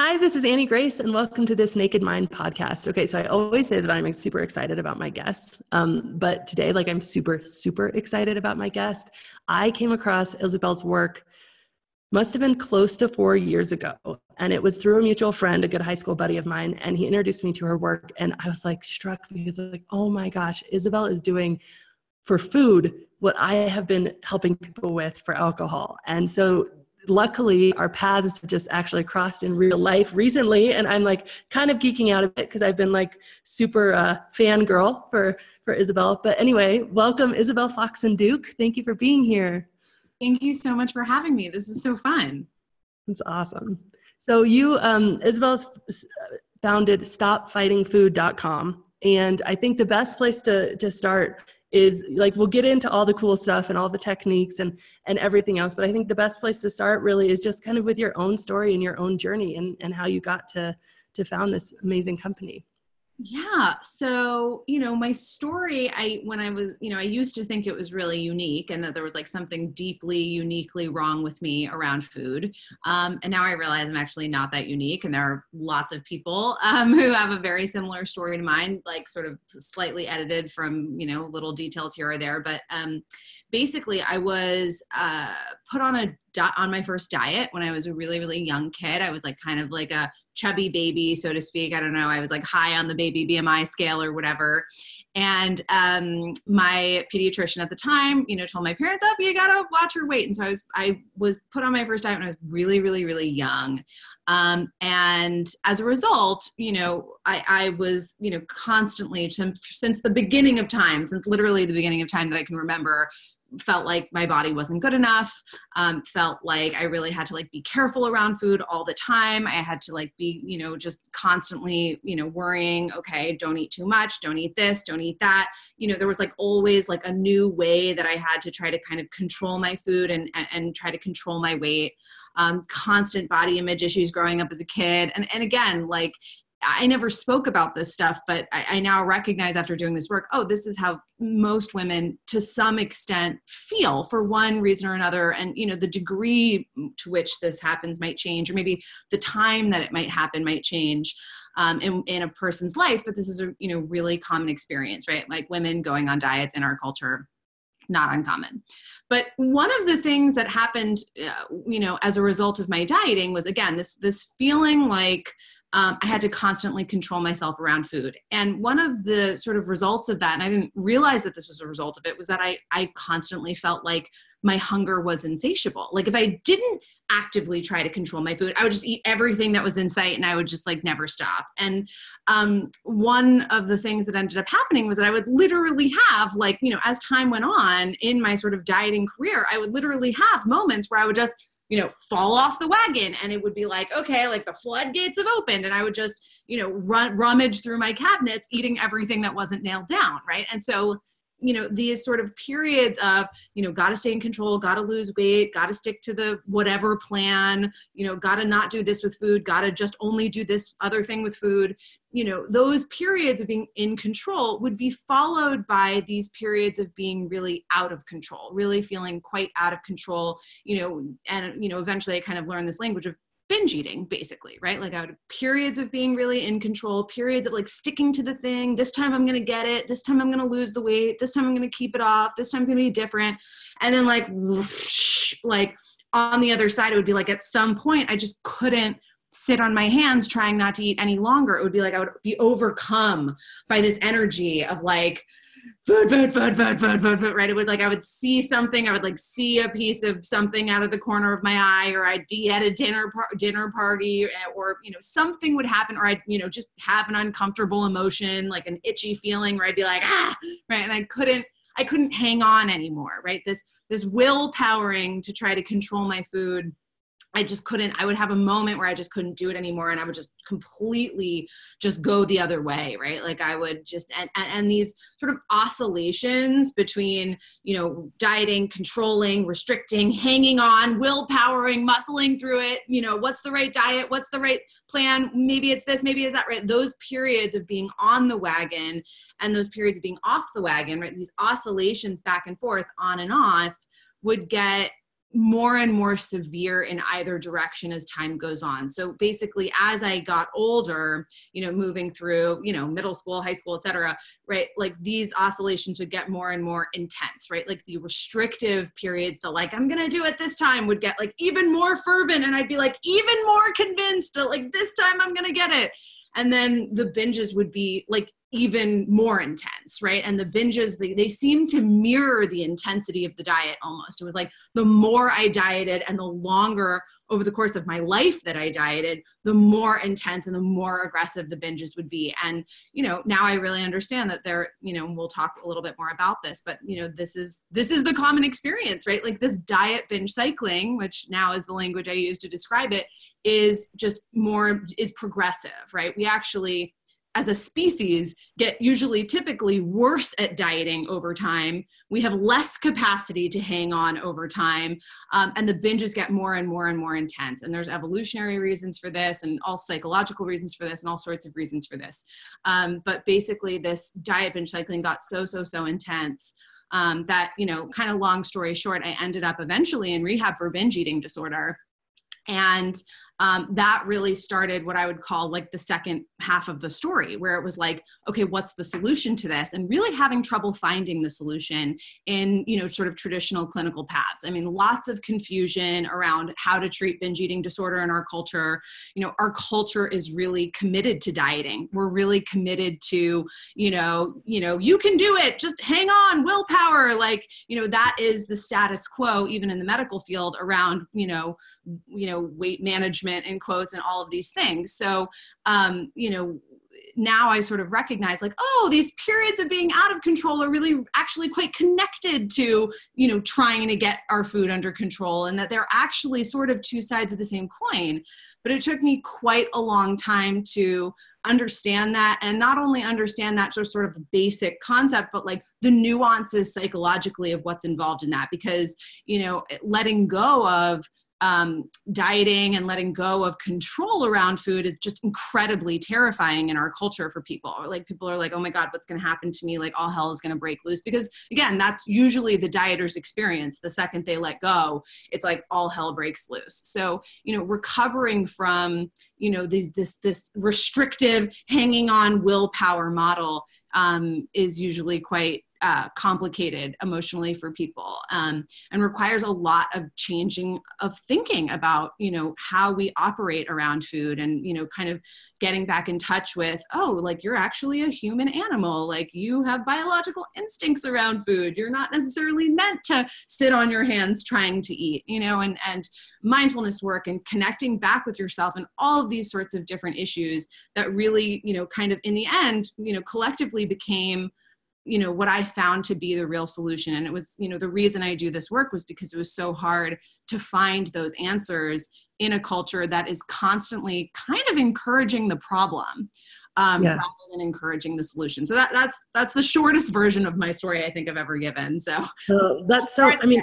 Hi, this is Annie Grace, and welcome to this Naked Mind podcast. Okay, so I always say that I'm super excited about my guests, um, but today, like, I'm super, super excited about my guest. I came across Isabel's work, must have been close to four years ago, and it was through a mutual friend, a good high school buddy of mine, and he introduced me to her work, and I was like struck because I was like, oh my gosh, Isabel is doing for food what I have been helping people with for alcohol, and so luckily our paths just actually crossed in real life recently and i'm like kind of geeking out a bit because i've been like super uh, fangirl for for isabel. But anyway welcome Isabel Foxen Duke. Thank you for being here. Thank you so much for having me. This is so fun. It's awesome. So you um, isabel's founded stopfightingfood.com and i think the best place to to start is like we'll get into all the cool stuff and all the techniques and and everything else but i think the best place to start really is just kind of with your own story and your own journey and and how you got to to found this amazing company yeah so you know my story i when i was you know i used to think it was really unique and that there was like something deeply uniquely wrong with me around food um, and now i realize i'm actually not that unique and there are lots of people um, who have a very similar story to mine like sort of slightly edited from you know little details here or there but um, basically i was uh, put on a on my first diet when i was a really really young kid i was like kind of like a chubby baby, so to speak. I don't know. I was like high on the baby BMI scale or whatever. And um, my pediatrician at the time, you know, told my parents, "Up, oh, you gotta watch your weight." And so I was, I was put on my first diet when I was really, really, really young. Um, and as a result, you know, I, I was, you know, constantly since, since the beginning of time, since literally the beginning of time that I can remember, felt like my body wasn't good enough um, felt like i really had to like be careful around food all the time. I had to like be you know just constantly you know worrying okay don't eat too much don't eat this don't eat that. You know there was like always like a new way that i had to try to kind of control my food and and, and try to control my weight. Um, constant body image issues growing up as a kid. And and again like I never spoke about this stuff, but I, I, now recognize after doing this work, oh, this is how most women to some extent feel for one reason or another. And, you know, the degree to which this happens might change, or maybe the time that it might happen might change um, in, in a person's life. But this is a, you know, really common experience, right? Like women going on diets in our culture not uncommon. But one of the things that happened, uh, you know, as a result of my dieting was again this this feeling like um, I had to constantly control myself around food. And one of the sort of results of that, and I didn't realize that this was a result of it, was that I, I constantly felt like my hunger was insatiable. Like if I didn't actively try to control my food, I would just eat everything that was in sight and I would just like never stop. And um, one of the things that ended up happening was that I would literally have, like, you know, as time went on in my sort of dieting career, I would literally have moments where I would just you know, fall off the wagon. And it would be like, okay, like the floodgates have opened. And I would just, you know, run, rummage through my cabinets, eating everything that wasn't nailed down. Right. And so, you know, these sort of periods of, you know, got to stay in control, got to lose weight, got to stick to the whatever plan, you know, got to not do this with food, got to just only do this other thing with food. You know those periods of being in control would be followed by these periods of being really out of control really feeling quite out of control you know and you know eventually i kind of learned this language of binge eating basically right? Like i would periods of being really in control periods of like sticking to the thing. This time i'm gonna get it. This time i'm gonna lose the weight. This time i'm gonna keep it off. This time's gonna be different. And then like like on the other side it would be like at some point i just couldn't sit on my hands trying not to eat any longer. It would be like I would be overcome by this energy of like food, food, food, food, food, food, food, right? It would like I would see something, I would like see a piece of something out of the corner of my eye, or I'd be at a dinner par- dinner party, eh, or you know something would happen, or I'd you know just have an uncomfortable emotion, like an itchy feeling, where I'd be like ah, right, and I couldn't I couldn't hang on anymore, right? This this willpowering to try to control my food I just couldn't, I would have a moment where I just couldn't do it anymore. And I would just completely just go the other way, right? Like I would just, and, and, and these sort of oscillations between, you know, dieting, controlling, restricting, hanging on, willpowering, muscling through it, you know, what's the right diet? What's the right plan? Maybe it's this, maybe it's that, right? Those periods of being on the wagon and those periods of being off the wagon, right? These oscillations back and forth on and off would get more and more severe in either direction as time goes on. So basically as i got older you know moving through you know middle school high school etc right like these oscillations would get more and more intense right? Like the restrictive periods the like i'm gonna do it this time would get like even more fervent and i'd be like even more convinced like this time i'm gonna get it. And then the binges would be like even more intense right? And the binges they, they seem to mirror the intensity of the diet almost. It was like the more i dieted and the longer over the course of my life that i dieted the more intense and the more aggressive the binges would be. And you know now i really understand that there you know we'll talk a little bit more about this but you know this is this is the common experience right? Like this diet binge cycling which now is the language i use to describe it is just more is progressive right? We actually as a species get usually typically worse at dieting over time. We have less capacity to hang on over time um, and the binges get more and more and more intense. And there's evolutionary reasons for this and all psychological reasons for this and all sorts of reasons for this. Um, but basically this diet binge cycling got so so so intense um, that you know kind of long story short i ended up eventually in rehab for binge eating disorder. And um, that really started what I would call like the second half of the story, where it was like, okay, what's the solution to this? And really having trouble finding the solution in, you know, sort of traditional clinical paths. I mean, lots of confusion around how to treat binge eating disorder in our culture. You know, our culture is really committed to dieting. We're really committed to, you know, you know, you can do it. Just hang on, willpower. Like, you know, that is the status quo, even in the medical field, around, you know, you know weight management in quotes and all of these things so um, you know now I sort of recognize like, oh, these periods of being out of control are really actually quite connected to, you know, trying to get our food under control and that they're actually sort of two sides of the same coin. But it took me quite a long time to understand that and not only understand that sort of basic concept, but like the nuances psychologically of what's involved in that because, you know, letting go of um, dieting and letting go of control around food is just incredibly terrifying in our culture for people. Like people are like, oh my God, what's going to happen to me? Like all hell is going to break loose. Because again, that's usually the dieter's experience. The second they let go, it's like all hell breaks loose. So, you know, recovering from, you know, these, this, this restrictive hanging on willpower model um, is usually quite uh, complicated emotionally for people um, and requires a lot of changing of thinking about you know how we operate around food and you know kind of getting back in touch with oh like you're actually a human animal. Like you have biological instincts around food. You're not necessarily meant to sit on your hands trying to eat you know and and mindfulness work and connecting back with yourself and all of these sorts of different issues that really you know kind of in the end you know collectively became you know what i found to be the real solution. And it was you know the reason i do this work was because it was so hard to find those answers in a culture that is constantly kind of encouraging the problem um, yeah. rather than encouraging the solution. So that that's that's the shortest version of my story i think i've ever given. So that's so i mean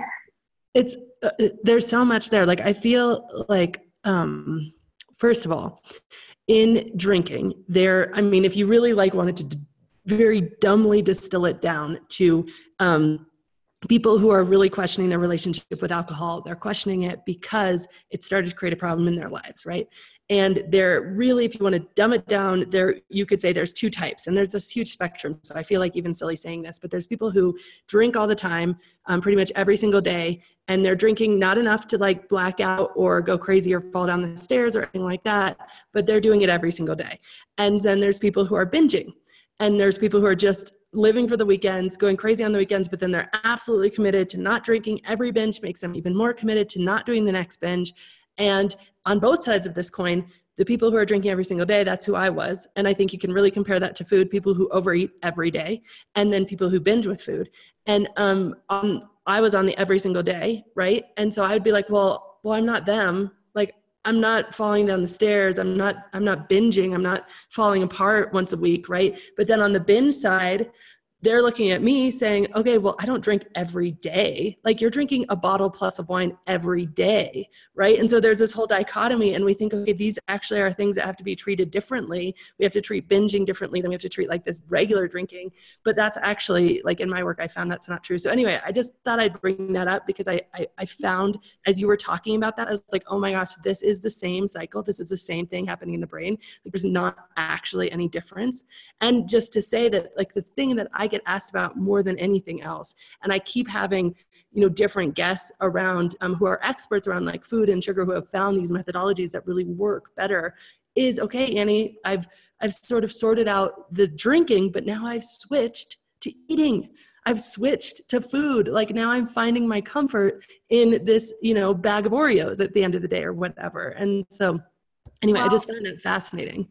it's uh, there's so much there. Like i feel like um first of all in drinking there i mean if you really like wanted to very dumbly distill it down to um, people who are really questioning their relationship with alcohol. They're questioning it because it started to create a problem in their lives, right? And they're really, if you want to dumb it down, there you could say there's two types, and there's this huge spectrum. So I feel like even silly saying this, but there's people who drink all the time, um, pretty much every single day, and they're drinking not enough to like black out or go crazy or fall down the stairs or anything like that, but they're doing it every single day. And then there's people who are binging and there's people who are just living for the weekends, going crazy on the weekends, but then they're absolutely committed to not drinking. Every binge makes them even more committed to not doing the next binge. And on both sides of this coin, the people who are drinking every single day, that's who I was. And I think you can really compare that to food people who overeat every day, and then people who binge with food. And um, on, I was on the every single day, right? And so I'd be like, well, well, I'm not them. I'm not falling down the stairs. I'm not I'm not binging. I'm not falling apart once a week, right? But then on the binge side, they're looking at me saying, okay, well, I don't drink every day. Like you're drinking a bottle plus of wine every day, right? And so there's this whole dichotomy, and we think, okay, these actually are things that have to be treated differently. We have to treat binging differently than we have to treat like this regular drinking. But that's actually, like in my work, I found that's not true. So anyway, I just thought I'd bring that up because I, I, I found as you were talking about that, I was like, oh my gosh, this is the same cycle. This is the same thing happening in the brain. Like there's not actually any difference. And just to say that, like the thing that I get asked about more than anything else. And I keep having, you know, different guests around um, who are experts around like food and sugar who have found these methodologies that really work better. Is okay, Annie. I've I've sort of sorted out the drinking, but now I've switched to eating. I've switched to food. Like now I'm finding my comfort in this, you know, bag of Oreos at the end of the day or whatever. And so anyway, well, I just found it fascinating.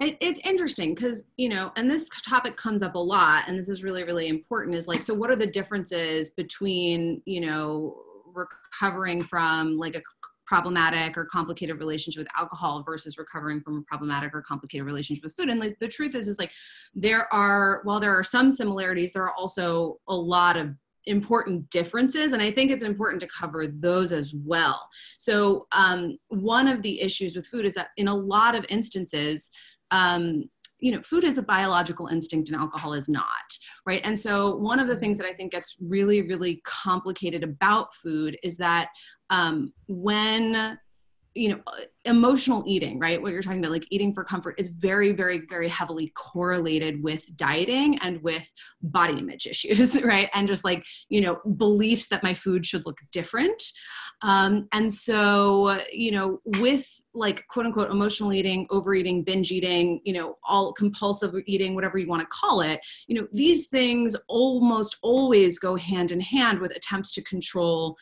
It, it's interesting because you know and this topic comes up a lot and this is really really important is like so what are the differences between you know recovering from like a problematic or complicated relationship with alcohol versus recovering from a problematic or complicated relationship with food? And like the truth is is like there are while there are some similarities there are also a lot of important differences and i think it's important to cover those as well. So um, one of the issues with food is that in a lot of instances um, you know food is a biological instinct and alcohol is not right? And so one of the things that i think gets really really complicated about food is that um, when you know emotional eating right? What you're talking about like eating for comfort is very very very heavily correlated with dieting and with body image issues right? And just like you know beliefs that my food should look different. Um, and so you know with like quote unquote emotional eating overeating binge eating you know all compulsive eating whatever you want to call it you know these things almost always go hand in hand with attempts to control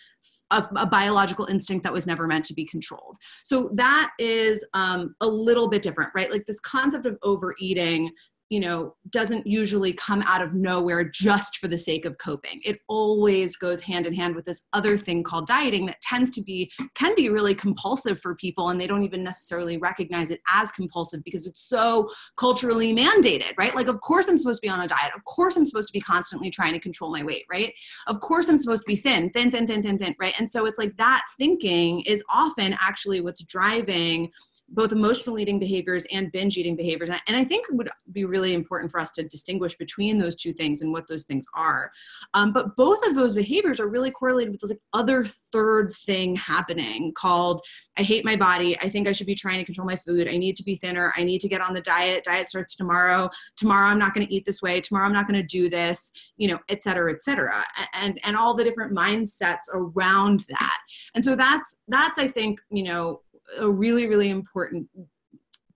a, a, biological instinct that was never meant to be controlled. So that is um, a little bit different, right? Like this concept of overeating you know doesn't usually come out of nowhere just for the sake of coping. It always goes hand in hand with this other thing called dieting that tends to be can be really compulsive for people and they don't even necessarily recognize it as compulsive because it's so culturally mandated right? Like of course i'm supposed to be on a diet. Of course i'm supposed to be constantly trying to control my weight right? Of course i'm supposed to be thin thin thin thin thin thin right? And so it's like that thinking is often actually what's driving both emotional eating behaviors and binge eating behaviors. And I think it would be really important for us to distinguish between those two things and what those things are. Um, but both of those behaviors are really correlated with this like other third thing happening called I hate my body. I think I should be trying to control my food. I need to be thinner. I need to get on the diet. Diet starts tomorrow. Tomorrow I'm not going to eat this way. Tomorrow I'm not going to do this, you know, et cetera, et cetera. And, and all the different mindsets around that. And so that's, that's, I think, you know, a really really important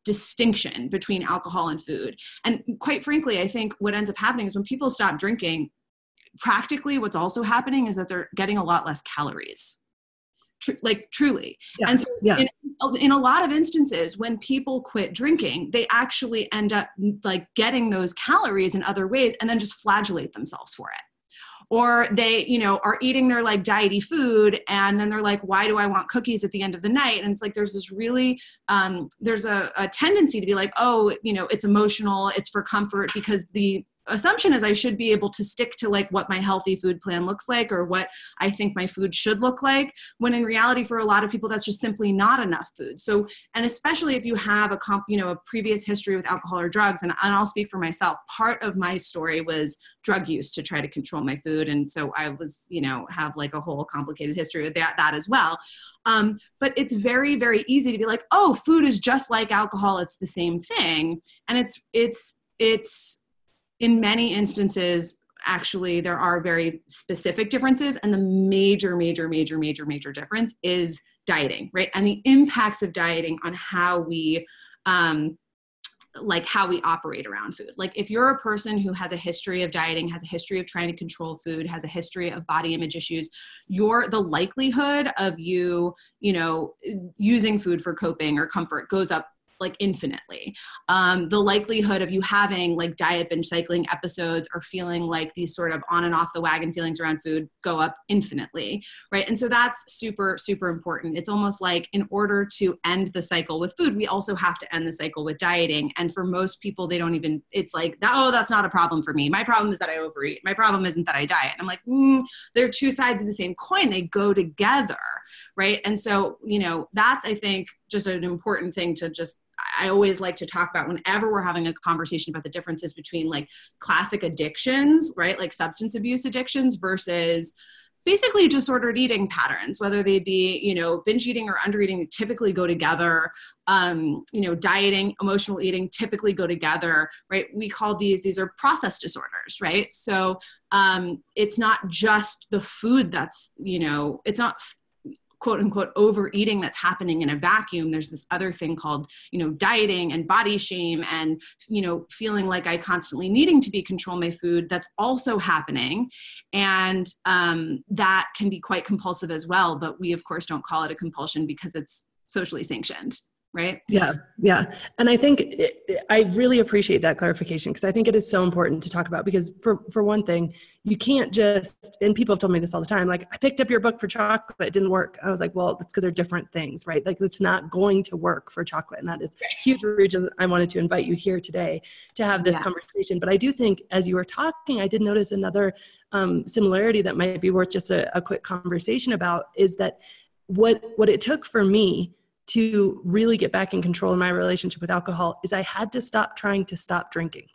distinction between alcohol and food and quite frankly i think what ends up happening is when people stop drinking practically what's also happening is that they're getting a lot less calories Tr- like truly yeah. and so yeah. in, in a lot of instances when people quit drinking they actually end up like getting those calories in other ways and then just flagellate themselves for it or they you know are eating their like diety food and then they're like why do i want cookies at the end of the night? And it's like there's this really um, there's a, a tendency to be like oh you know it's emotional it's for comfort because the assumption is I should be able to stick to like what my healthy food plan looks like or what I think my food should look like when in reality for a lot of people that's just simply not enough food. So and especially if you have a comp, you know a previous history with alcohol or drugs and, and I'll speak for myself part of my story was drug use to try to control my food and so I was you know have like a whole complicated history with that that as well. Um, but it's very very easy to be like oh food is just like alcohol it's the same thing and it's it's it's in many instances actually there are very specific differences and the major major major major major difference is dieting right and the impacts of dieting on how we um, like how we operate around food. Like if you're a person who has a history of dieting, has a history of trying to control food, has a history of body image issues, your the likelihood of you, you know, using food for coping or comfort goes up like infinitely. Um, the likelihood of you having like diet binge cycling episodes or feeling like these sort of on and off the wagon feelings around food go up infinitely, right? And so that's super, super important. It's almost like in order to end the cycle with food, we also have to end the cycle with dieting. And for most people, they don't even, it's like, oh, that's not a problem for me. My problem is that I overeat. My problem isn't that I diet. I'm like, mm, they're two sides of the same coin. They go together, right? And so, you know, that's, I think, just an important thing to just I always like to talk about whenever we're having a conversation about the differences between like classic addictions, right? Like substance abuse addictions versus basically disordered eating patterns, whether they be, you know, binge eating or under eating typically go together. Um, you know, dieting, emotional eating typically go together, right? We call these, these are process disorders, right? So um, it's not just the food that's, you know, it's not quote unquote overeating that's happening in a vacuum there's this other thing called you know dieting and body shame and you know feeling like i constantly needing to be control my food that's also happening. And um, that can be quite compulsive as well but we of course don't call it a compulsion because it's socially sanctioned right? Yeah yeah. And i think it, i really appreciate that clarification because i think it is so important to talk about because for for one thing you can't just and people have told me this all the time like i picked up your book for chocolate it didn't work. I was like well it's because they're different things right? Like it's not going to work for chocolate and that is a huge reason i wanted to invite you here today to have this yeah. conversation. But i do think as you were talking i did notice another um, similarity that might be worth just a, a quick conversation about is that what what it took for me to really get back in control in my relationship with alcohol is I had to stop trying to stop drinking.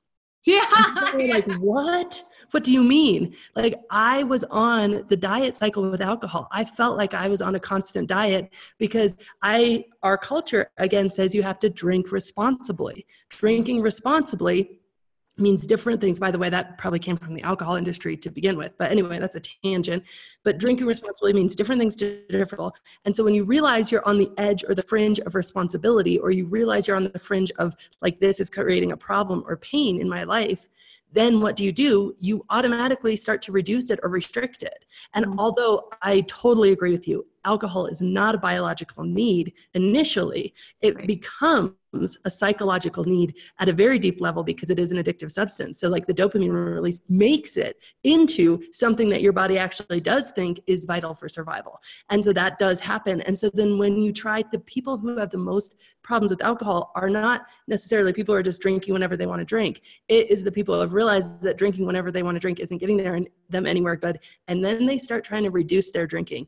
Yeah. like, what? What do you mean? Like, I was on the diet cycle with alcohol. I felt like I was on a constant diet because I, our culture again says you have to drink responsibly. Drinking responsibly means different things. By the way, that probably came from the alcohol industry to begin with. But anyway, that's a tangent. But drinking responsibly means different things to different people. And so when you realize you're on the edge or the fringe of responsibility, or you realize you're on the fringe of like this is creating a problem or pain in my life, then what do you do? You automatically start to reduce it or restrict it. And mm-hmm. although I totally agree with you, alcohol is not a biological need initially, it right. becomes a psychological need at a very deep level because it is an addictive substance. So, like the dopamine release makes it into something that your body actually does think is vital for survival. And so that does happen. And so then when you try, the people who have the most problems with alcohol are not necessarily people who are just drinking whenever they want to drink. It is the people who have realized that drinking whenever they want to drink isn't getting there and them anywhere good. And then they start trying to reduce their drinking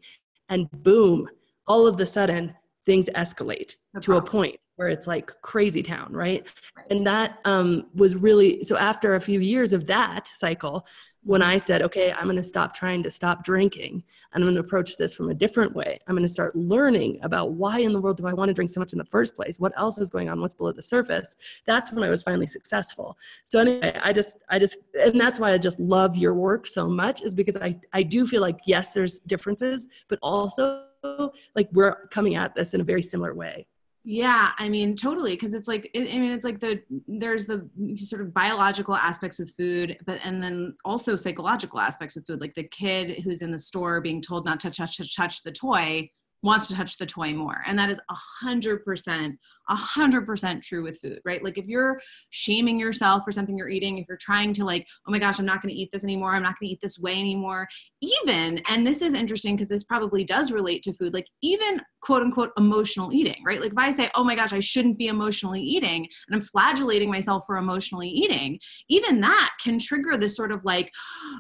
and boom, all of the sudden things escalate no to a point where it's like crazy town, right? right. And that um, was really so. After a few years of that cycle, when I said, okay, I'm going to stop trying to stop drinking and I'm going to approach this from a different way. I'm going to start learning about why in the world do I want to drink so much in the first place? What else is going on? What's below the surface? That's when I was finally successful. So anyway, I just, I just, and that's why I just love your work so much is because I, I do feel like, yes, there's differences, but also like we're coming at this in a very similar way. Yeah, I mean, totally. Because it's like, I mean, it's like the there's the sort of biological aspects with food, but and then also psychological aspects with food. Like the kid who's in the store being told not to touch touch, touch the toy wants to touch the toy more, and that is a hundred percent 100% true with food, right? Like if you're shaming yourself for something you're eating, if you're trying to like, oh my gosh, I'm not going to eat this anymore, I'm not going to eat this way anymore, even, and this is interesting because this probably does relate to food, like even quote unquote emotional eating, right? Like if I say, oh my gosh, I shouldn't be emotionally eating, and I'm flagellating myself for emotionally eating, even that can trigger this sort of like,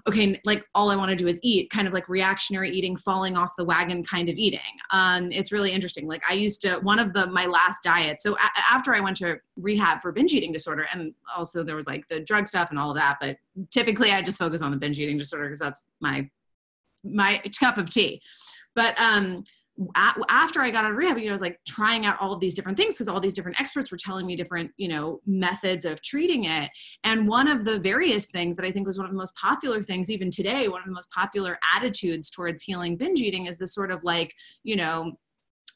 okay, like all I want to do is eat, kind of like reactionary eating, falling off the wagon kind of eating. Um, it's really interesting. Like I used to, one of the, my last diets, so a- after I went to rehab for binge eating disorder, and also there was like the drug stuff and all of that, but typically I just focus on the binge eating disorder because that's my my cup of tea. But um, after I got out of rehab, you know, I was like trying out all of these different things because all these different experts were telling me different, you know, methods of treating it. And one of the various things that I think was one of the most popular things, even today, one of the most popular attitudes towards healing binge eating is this sort of like, you know,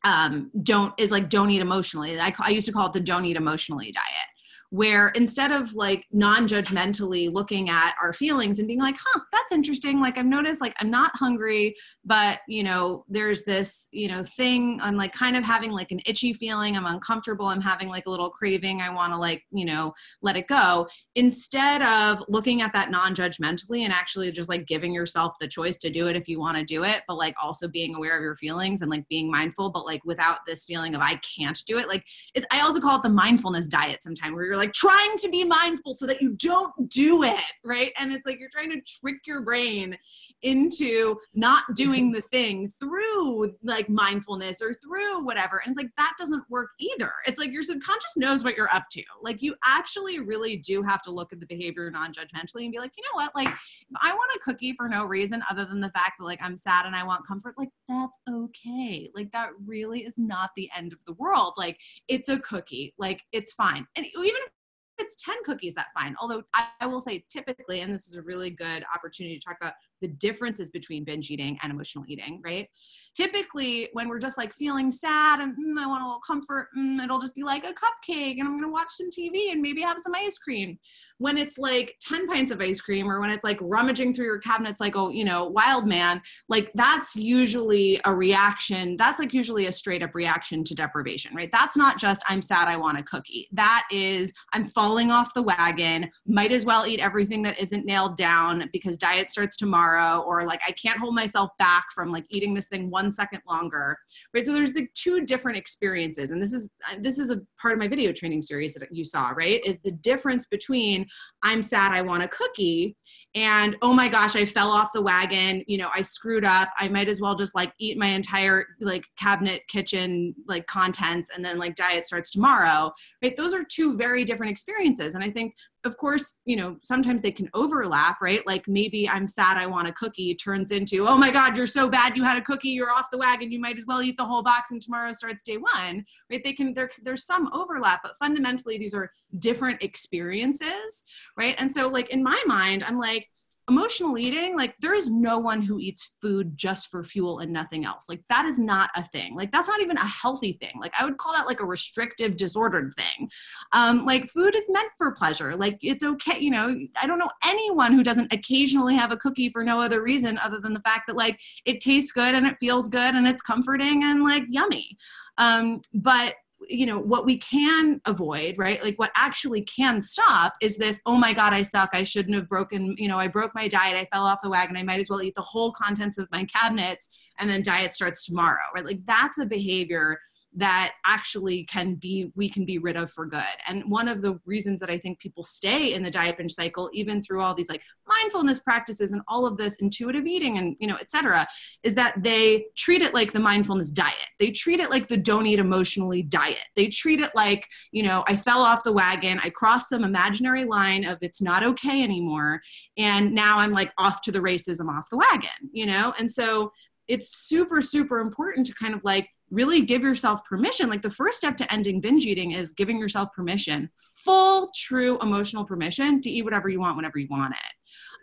um, don't is like don't eat emotionally. I, I used to call it the don't eat emotionally diet, where instead of like non-judgmentally looking at our feelings and being like huh that's interesting. Like i've noticed like i'm not hungry but you know there's this you know thing. I'm like kind of having like an itchy feeling. I'm uncomfortable. I'm having like a little craving. I want to like you know let it go. Instead of looking at that non-judgmentally and actually just like giving yourself the choice to do it if you want to do it but like also being aware of your feelings and like being mindful but like without this feeling of i can't do it. Like it's i also call it the mindfulness diet sometimes where you're like trying to be mindful so that you don't do it right? And it's like you're trying to trick your brain into not mm-hmm. doing the thing through like mindfulness or through whatever. And it's like that doesn't work either. It's like your subconscious knows what you're up to. Like you actually really do have to look at the behavior non-judgmentally and be like, you know what? Like if I want a cookie for no reason other than the fact that like I'm sad and I want comfort, like that's okay. Like that really is not the end of the world. Like it's a cookie. Like it's fine. And even if it's 10 cookies that fine although I, I, will say typically and this is a really good opportunity to talk about the differences between binge eating and emotional eating, right? Typically, when we're just like feeling sad and mm, I want a little comfort, mm, it'll just be like a cupcake and I'm gonna watch some TV and maybe have some ice cream. When it's like 10 pints of ice cream or when it's like rummaging through your cabinets like, oh, you know, wild man, like that's usually a reaction. That's like usually a straight up reaction to deprivation, right? That's not just I'm sad, I want a cookie. That is I'm falling off the wagon, might as well eat everything that isn't nailed down because diet starts tomorrow tomorrow or like i can't hold myself back from like eating this thing one second longer. Right so there's the two different experiences and this is uh, this is a part of my video training series that you saw right is the difference between i'm sad i want a cookie and oh my gosh i fell off the wagon you know i screwed up i might as well just like eat my entire like cabinet kitchen like contents and then like diet starts tomorrow. Right those are two very different experiences and i think of course, you know, sometimes they can overlap, right? Like maybe I'm sad I want a cookie turns into, oh my God, you're so bad you had a cookie, you're off the wagon, you might as well eat the whole box and tomorrow starts day one, right? They can, there, there's some overlap, but fundamentally these are different experiences, right? And so like in my mind, I'm like, emotional eating like there is no one who eats food just for fuel and nothing else. Like that is not a thing. Like that's not even a healthy thing. Like i would call that like a restrictive disordered thing. Um like food is meant for pleasure. Like it's okay you know i don't know anyone who doesn't occasionally have a cookie for no other reason other than the fact that like it tastes good and it feels good and it's comforting and like yummy. Um but you know what we can avoid right? Like what actually can stop is this oh my god i suck. I shouldn't have broken you know i broke my diet. I fell off the wagon. I might as well eat the whole contents of my cabinets. And then diet starts tomorrow right? Like that's a behavior that actually can be we can be rid of for good. And one of the reasons that i think people stay in the diet binge cycle even through all these like mindfulness practices and all of this intuitive eating and you know etc is that they treat it like the mindfulness diet. They treat it like the don't eat emotionally diet. They treat it like you know i fell off the wagon i crossed some imaginary line of it's not okay anymore and now i'm like off to the races i'm off the wagon you know? And so it's super super important to kind of like really give yourself permission. Like the first step to ending binge eating is giving yourself permission, full, true emotional permission to eat whatever you want whenever you want it.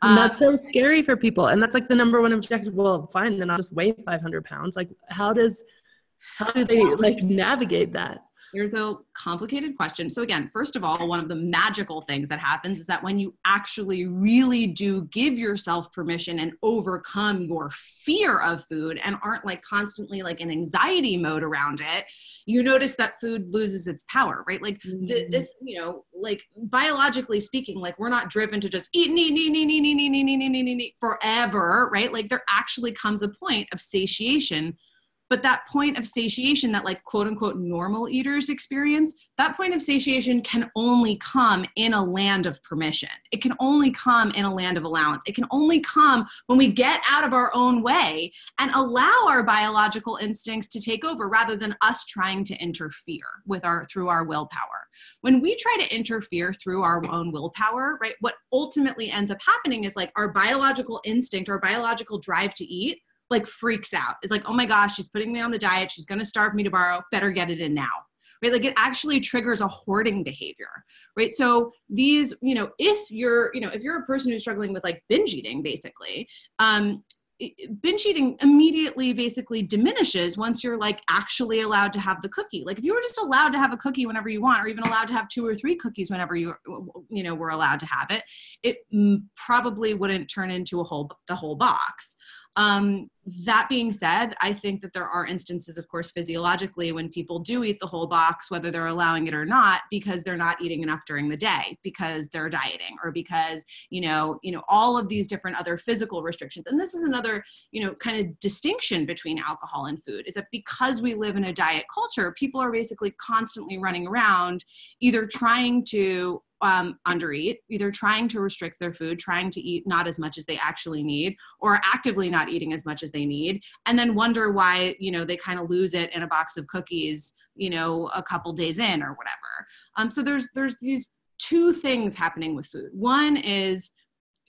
And that's um, so scary for people. And that's like the number one objective. Well, fine, then I'll just weigh 500 pounds. Like, how does, how do they like navigate that? Here's a complicated question. So, again, first of all, one of the magical things that happens is that when you actually really do give yourself permission and overcome your fear of food and aren't like constantly like in anxiety mode around it, you notice that food loses its power, right? Like mm-hmm. the, this, you know, like biologically speaking, like we're not driven to just eat, eat, eat, eat, eat, eat, eat, eat, eat, eat, eat forever, right? Like there actually comes a point of satiation but that point of satiation that like quote unquote normal eaters experience that point of satiation can only come in a land of permission. It can only come in a land of allowance. It can only come when we get out of our own way and allow our biological instincts to take over rather than us trying to interfere with our through our willpower. When we try to interfere through our own willpower right what ultimately ends up happening is like our biological instinct our biological drive to eat like freaks out. It's like, oh my gosh, she's putting me on the diet. She's going to starve me tomorrow. Better get it in now. Right? Like it actually triggers a hoarding behavior. Right. So these, you know, if you're, you know, if you're a person who's struggling with like binge eating, basically, um, binge eating immediately basically diminishes once you're like actually allowed to have the cookie like if you were just allowed to have a cookie whenever you want or even allowed to have two or three cookies whenever you you know were allowed to have it it probably wouldn't turn into a whole the whole box um, that being said, I think that there are instances, of course, physiologically when people do eat the whole box, whether they're allowing it or not, because they're not eating enough during the day, because they're dieting, or because you know, you know, all of these different other physical restrictions. And this is another, you know, kind of distinction between alcohol and food is that because we live in a diet culture, people are basically constantly running around, either trying to um, undereat, either trying to restrict their food, trying to eat not as much as they actually need, or actively not eating as much as they need, and then wonder why you know they kind of lose it in a box of cookies, you know, a couple days in or whatever. Um, so there's there's these two things happening with food. One is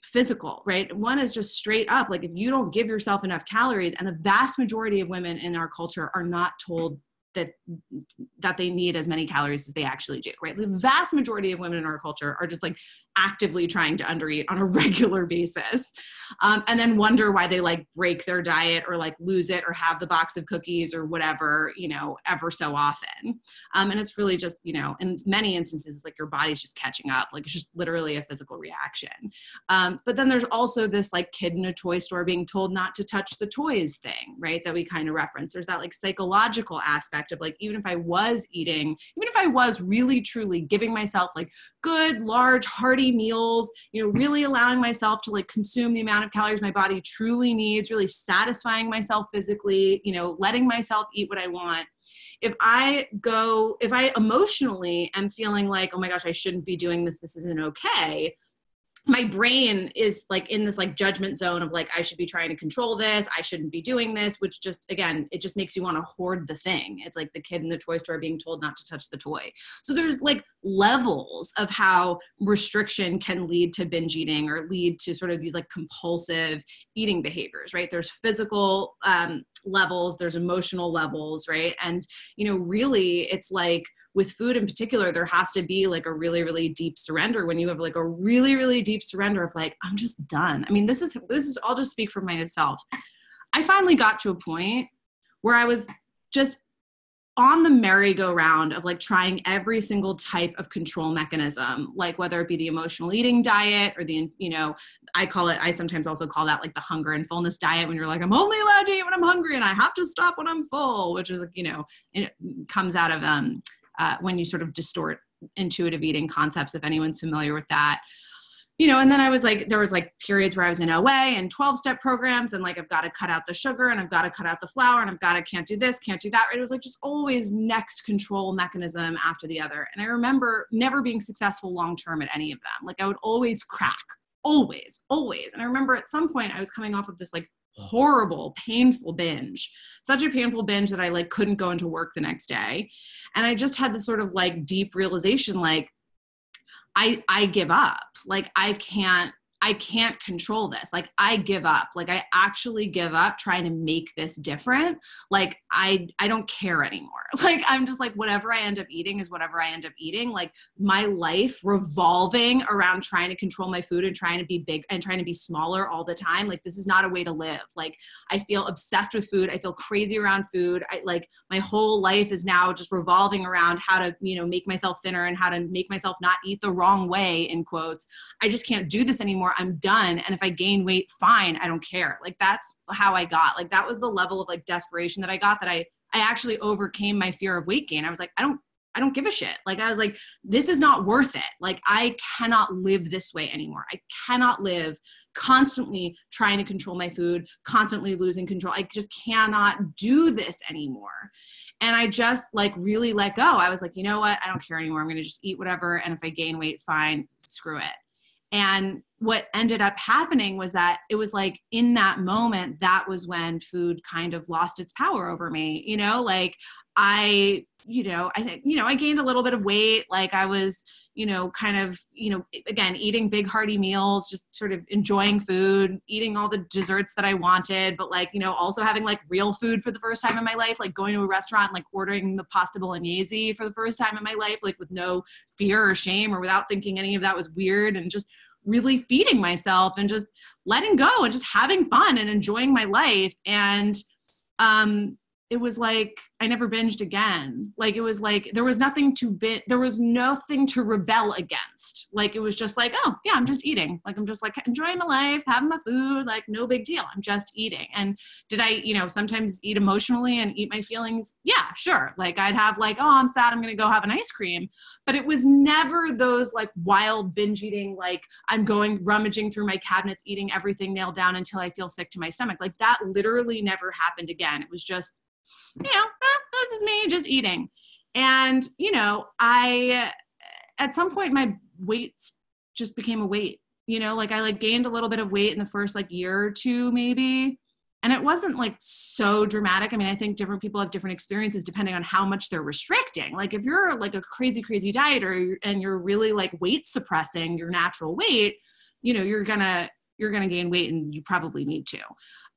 physical, right? One is just straight up like if you don't give yourself enough calories, and the vast majority of women in our culture are not told that that they need as many calories as they actually do right? The vast majority of women in our culture are just like actively trying to undereat on a regular basis. Um, and then wonder why they like break their diet or like lose it or have the box of cookies or whatever you know ever so often. Um, and it's really just you know in many instances like your body's just catching up like it's just literally a physical reaction. Um, but then there's also this like kid in a toy store being told not to touch the toys thing right that we kind of reference there's that like psychological aspect of like even if i was eating even if i was really truly giving myself like good large hearty meals you know really allowing myself to like consume the amount of calories my body truly needs really satisfying myself physically you know letting myself eat what i want. If i go if i emotionally am feeling like oh my gosh i shouldn't be doing this. This isn't okay my brain is like in this like judgment zone of like i should be trying to control this i shouldn't be doing this which just again it just makes you want to hoard the thing. It's like the kid in the toy store being told not to touch the toy. So there's like levels of how restriction can lead to binge eating or lead to sort of these like compulsive eating behaviors right? There's physical um, levels there's emotional levels right? And you know really it's like with food in particular there has to be like a really really deep surrender when you have like a really really deep surrender of like i'm just done. I mean this is this is i'll just speak for myself. I finally got to a point where i was just on the merry-go-round of like trying every single type of control mechanism like whether it be the emotional eating diet or the you know i call it i sometimes also call that like the hunger and fullness diet when you're like i'm only allowed to eat when i'm hungry and i have to stop when i'm full which is like you know it comes out of um uh, when you sort of distort intuitive eating concepts if anyone's familiar with that you know and then i was like there was like periods where i was in oa and 12 step programs and like i've got to cut out the sugar and i've got to cut out the flour and i've got to can't do this can't do that. It was like just always next control mechanism after the other. And i remember never being successful long term at any of them. Like i would always crack always always. And i remember at some point i was coming off of this like horrible painful binge such a painful binge that i like couldn't go into work the next day. And i just had this sort of like deep realization like i i give up like i can't I can't control this. Like I give up. Like I actually give up trying to make this different. Like I I don't care anymore. Like I'm just like whatever I end up eating is whatever I end up eating. Like my life revolving around trying to control my food and trying to be big and trying to be smaller all the time. Like this is not a way to live. Like I feel obsessed with food. I feel crazy around food. I like my whole life is now just revolving around how to, you know, make myself thinner and how to make myself not eat the wrong way in quotes. I just can't do this anymore I'm done. And if I gain weight, fine. I don't care. Like that's how I got. Like that was the level of like desperation that I got that I I actually overcame my fear of weight gain. I was like, I don't I don't give a shit. Like I was like, this is not worth it. Like I cannot live this way anymore. I cannot live constantly trying to control my food, constantly losing control. I just cannot do this anymore. And I just like really let go. I was like, you know what? I don't care anymore. I'm going to just eat whatever. And if I gain weight, fine, screw it. And what ended up happening was that it was like in that moment, that was when food kind of lost its power over me. You know, like I, you know, I think, you know, I gained a little bit of weight. Like I was, you know, kind of, you know, again, eating big hearty meals, just sort of enjoying food, eating all the desserts that I wanted, but like, you know, also having like real food for the first time in my life, like going to a restaurant, like ordering the pasta bolognese for the first time in my life, like with no fear or shame or without thinking any of that was weird and just really feeding myself and just letting go and just having fun and enjoying my life. And um it was like I never binged again. Like it was like there was nothing to bit there was nothing to rebel against. Like it was just like, oh yeah, I'm just eating. Like I'm just like enjoying my life, having my food, like no big deal. I'm just eating. And did I, you know, sometimes eat emotionally and eat my feelings? Yeah, sure. Like I'd have like, oh, I'm sad, I'm gonna go have an ice cream. But it was never those like wild binge eating, like I'm going rummaging through my cabinets, eating everything nailed down until I feel sick to my stomach. Like that literally never happened again. It was just you know, eh, this is me just eating. And, you know, I, at some point, my weight just became a weight, you know, like I like gained a little bit of weight in the first like year or two, maybe. And it wasn't like so dramatic. I mean, I think different people have different experiences depending on how much they're restricting. Like if you're like a crazy, crazy dieter and you're really like weight suppressing your natural weight, you know, you're gonna, you're gonna gain weight and you probably need to.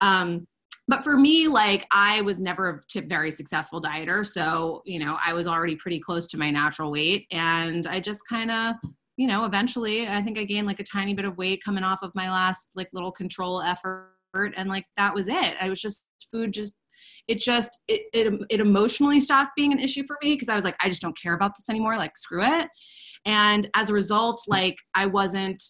Um, but for me like i was never a very successful dieter so you know i was already pretty close to my natural weight and i just kind of you know eventually i think i gained like a tiny bit of weight coming off of my last like little control effort and like that was it. I was just food just it just it, it, it emotionally stopped being an issue for me because i was like i just don't care about this anymore like screw it. And as a result like i wasn't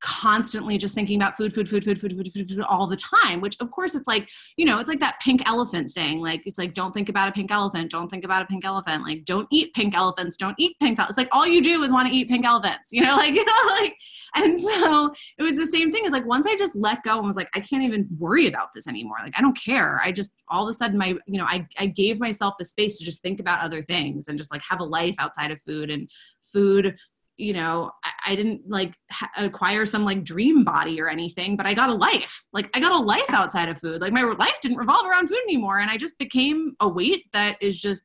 constantly just thinking about food, food, food, food, food, food, food, food all the time, which of course it's like, you know, it's like that pink elephant thing. Like it's like, don't think about a pink elephant. Don't think about a pink elephant. Like don't eat pink elephants. Don't eat pink. It's like all you do is want to eat pink elephants, you know, like, like, and so it was the same thing. It's like, once I just let go and was like, I can't even worry about this anymore. Like, I don't care. I just, all of a sudden my, you know, I, I gave myself the space to just think about other things and just like have a life outside of food and food you know I, I didn't like ha- acquire some like dream body or anything but i got a life. Like i got a life outside of food. Like my life didn't revolve around food anymore and i just became a weight that is just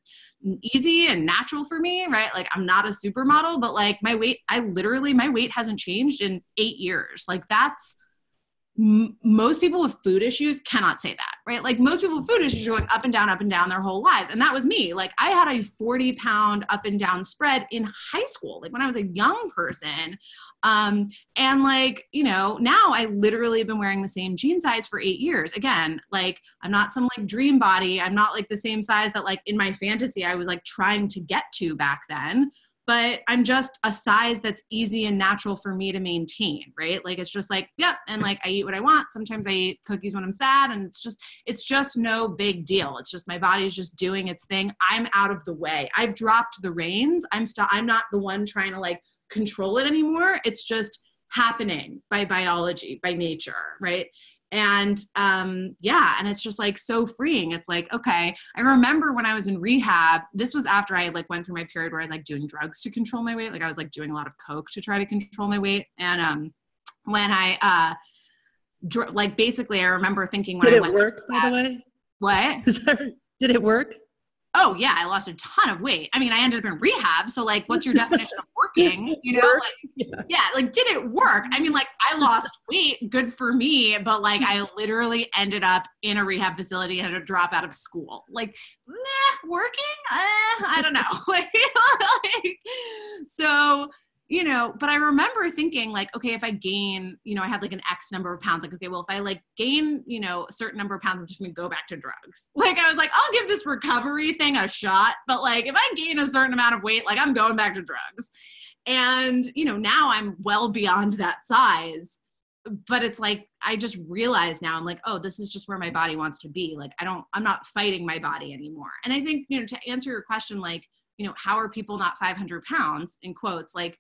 easy and natural for me right? Like i'm not a supermodel but like my weight i literally my weight hasn't changed in eight years. Like that's m- most people with food issues cannot say that, right? Like most people with food issues are going up and down, up and down their whole lives. And that was me. Like I had a 40 pound up and down spread in high school, like when I was a young person. Um, and like, you know, now I literally have been wearing the same jean size for eight years. Again, like I'm not some like dream body. I'm not like the same size that like in my fantasy I was like trying to get to back then but I'm just a size that's easy and natural for me to maintain, right? Like it's just like, yep, and like I eat what I want. Sometimes I eat cookies when I'm sad and it's just it's just no big deal. It's just my body's just doing its thing. I'm out of the way. I've dropped the reins. I'm still I'm not the one trying to like control it anymore. It's just happening by biology, by nature, right? And um yeah and it's just like so freeing. It's like okay i remember when i was in rehab this was after i like went through my period where i was like doing drugs to control my weight. Like i was like doing a lot of coke to try to control my weight. And um when i uh dr- like basically i remember thinking when did I it went work by the way? What? Did it work oh yeah i lost a ton of weight. I mean i ended up in rehab so like what's your definition of working you know like yeah. yeah like did it work? I mean like i lost weight good for me but like i literally ended up in a rehab facility and had to drop out of school. Like nah, working? Uh, i don't know. Like, so you know, but I remember thinking like, okay, if I gain, you know, I had like an X number of pounds, like, okay, well, if I like gain, you know, a certain number of pounds, I'm just gonna go back to drugs. Like I was like, I'll give this recovery thing a shot, but like if I gain a certain amount of weight, like I'm going back to drugs. And, you know, now I'm well beyond that size. But it's like I just realize now I'm like, oh, this is just where my body wants to be. Like I don't, I'm not fighting my body anymore. And I think, you know, to answer your question, like, you know, how are people not 500 pounds in quotes? Like,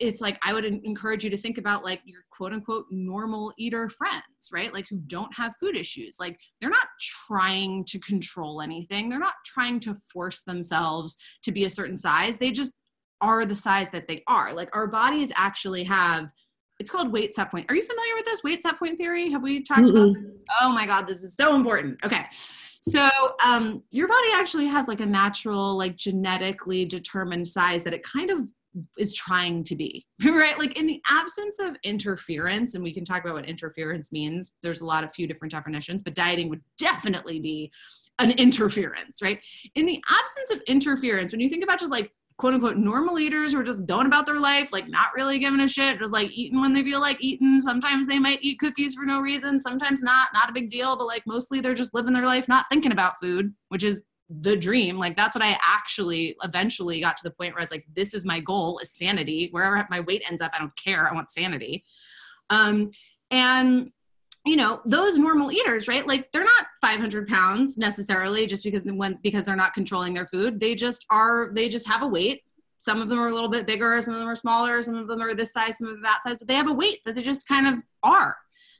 it's like I would encourage you to think about like your quote unquote normal eater friends, right? Like who don't have food issues. Like they're not trying to control anything. They're not trying to force themselves to be a certain size. They just are the size that they are. Like our bodies actually have it's called weight set point. Are you familiar with this weight set point theory? Have we talked mm-hmm. about this? Oh my god, this is so important. Okay. So um your body actually has like a natural like genetically determined size that it kind of is trying to be right like in the absence of interference and we can talk about what interference means there's a lot of few different definitions but dieting would definitely be an interference right in the absence of interference when you think about just like quote unquote normal eaters who are just going about their life, like not really giving a shit, just like eating when they feel like eating. Sometimes they might eat cookies for no reason, sometimes not, not a big deal, but like mostly they're just living their life not thinking about food, which is the dream. Like that's what I actually eventually got to the point where I was like, this is my goal is sanity. Wherever my weight ends up, I don't care. I want sanity. Um, and you know those normal eaters right like they're not 500 pounds necessarily just because when because they're not controlling their food they just are they just have a weight some of them are a little bit bigger some of them are smaller some of them are this size some of them that size but they have a weight that they just kind of are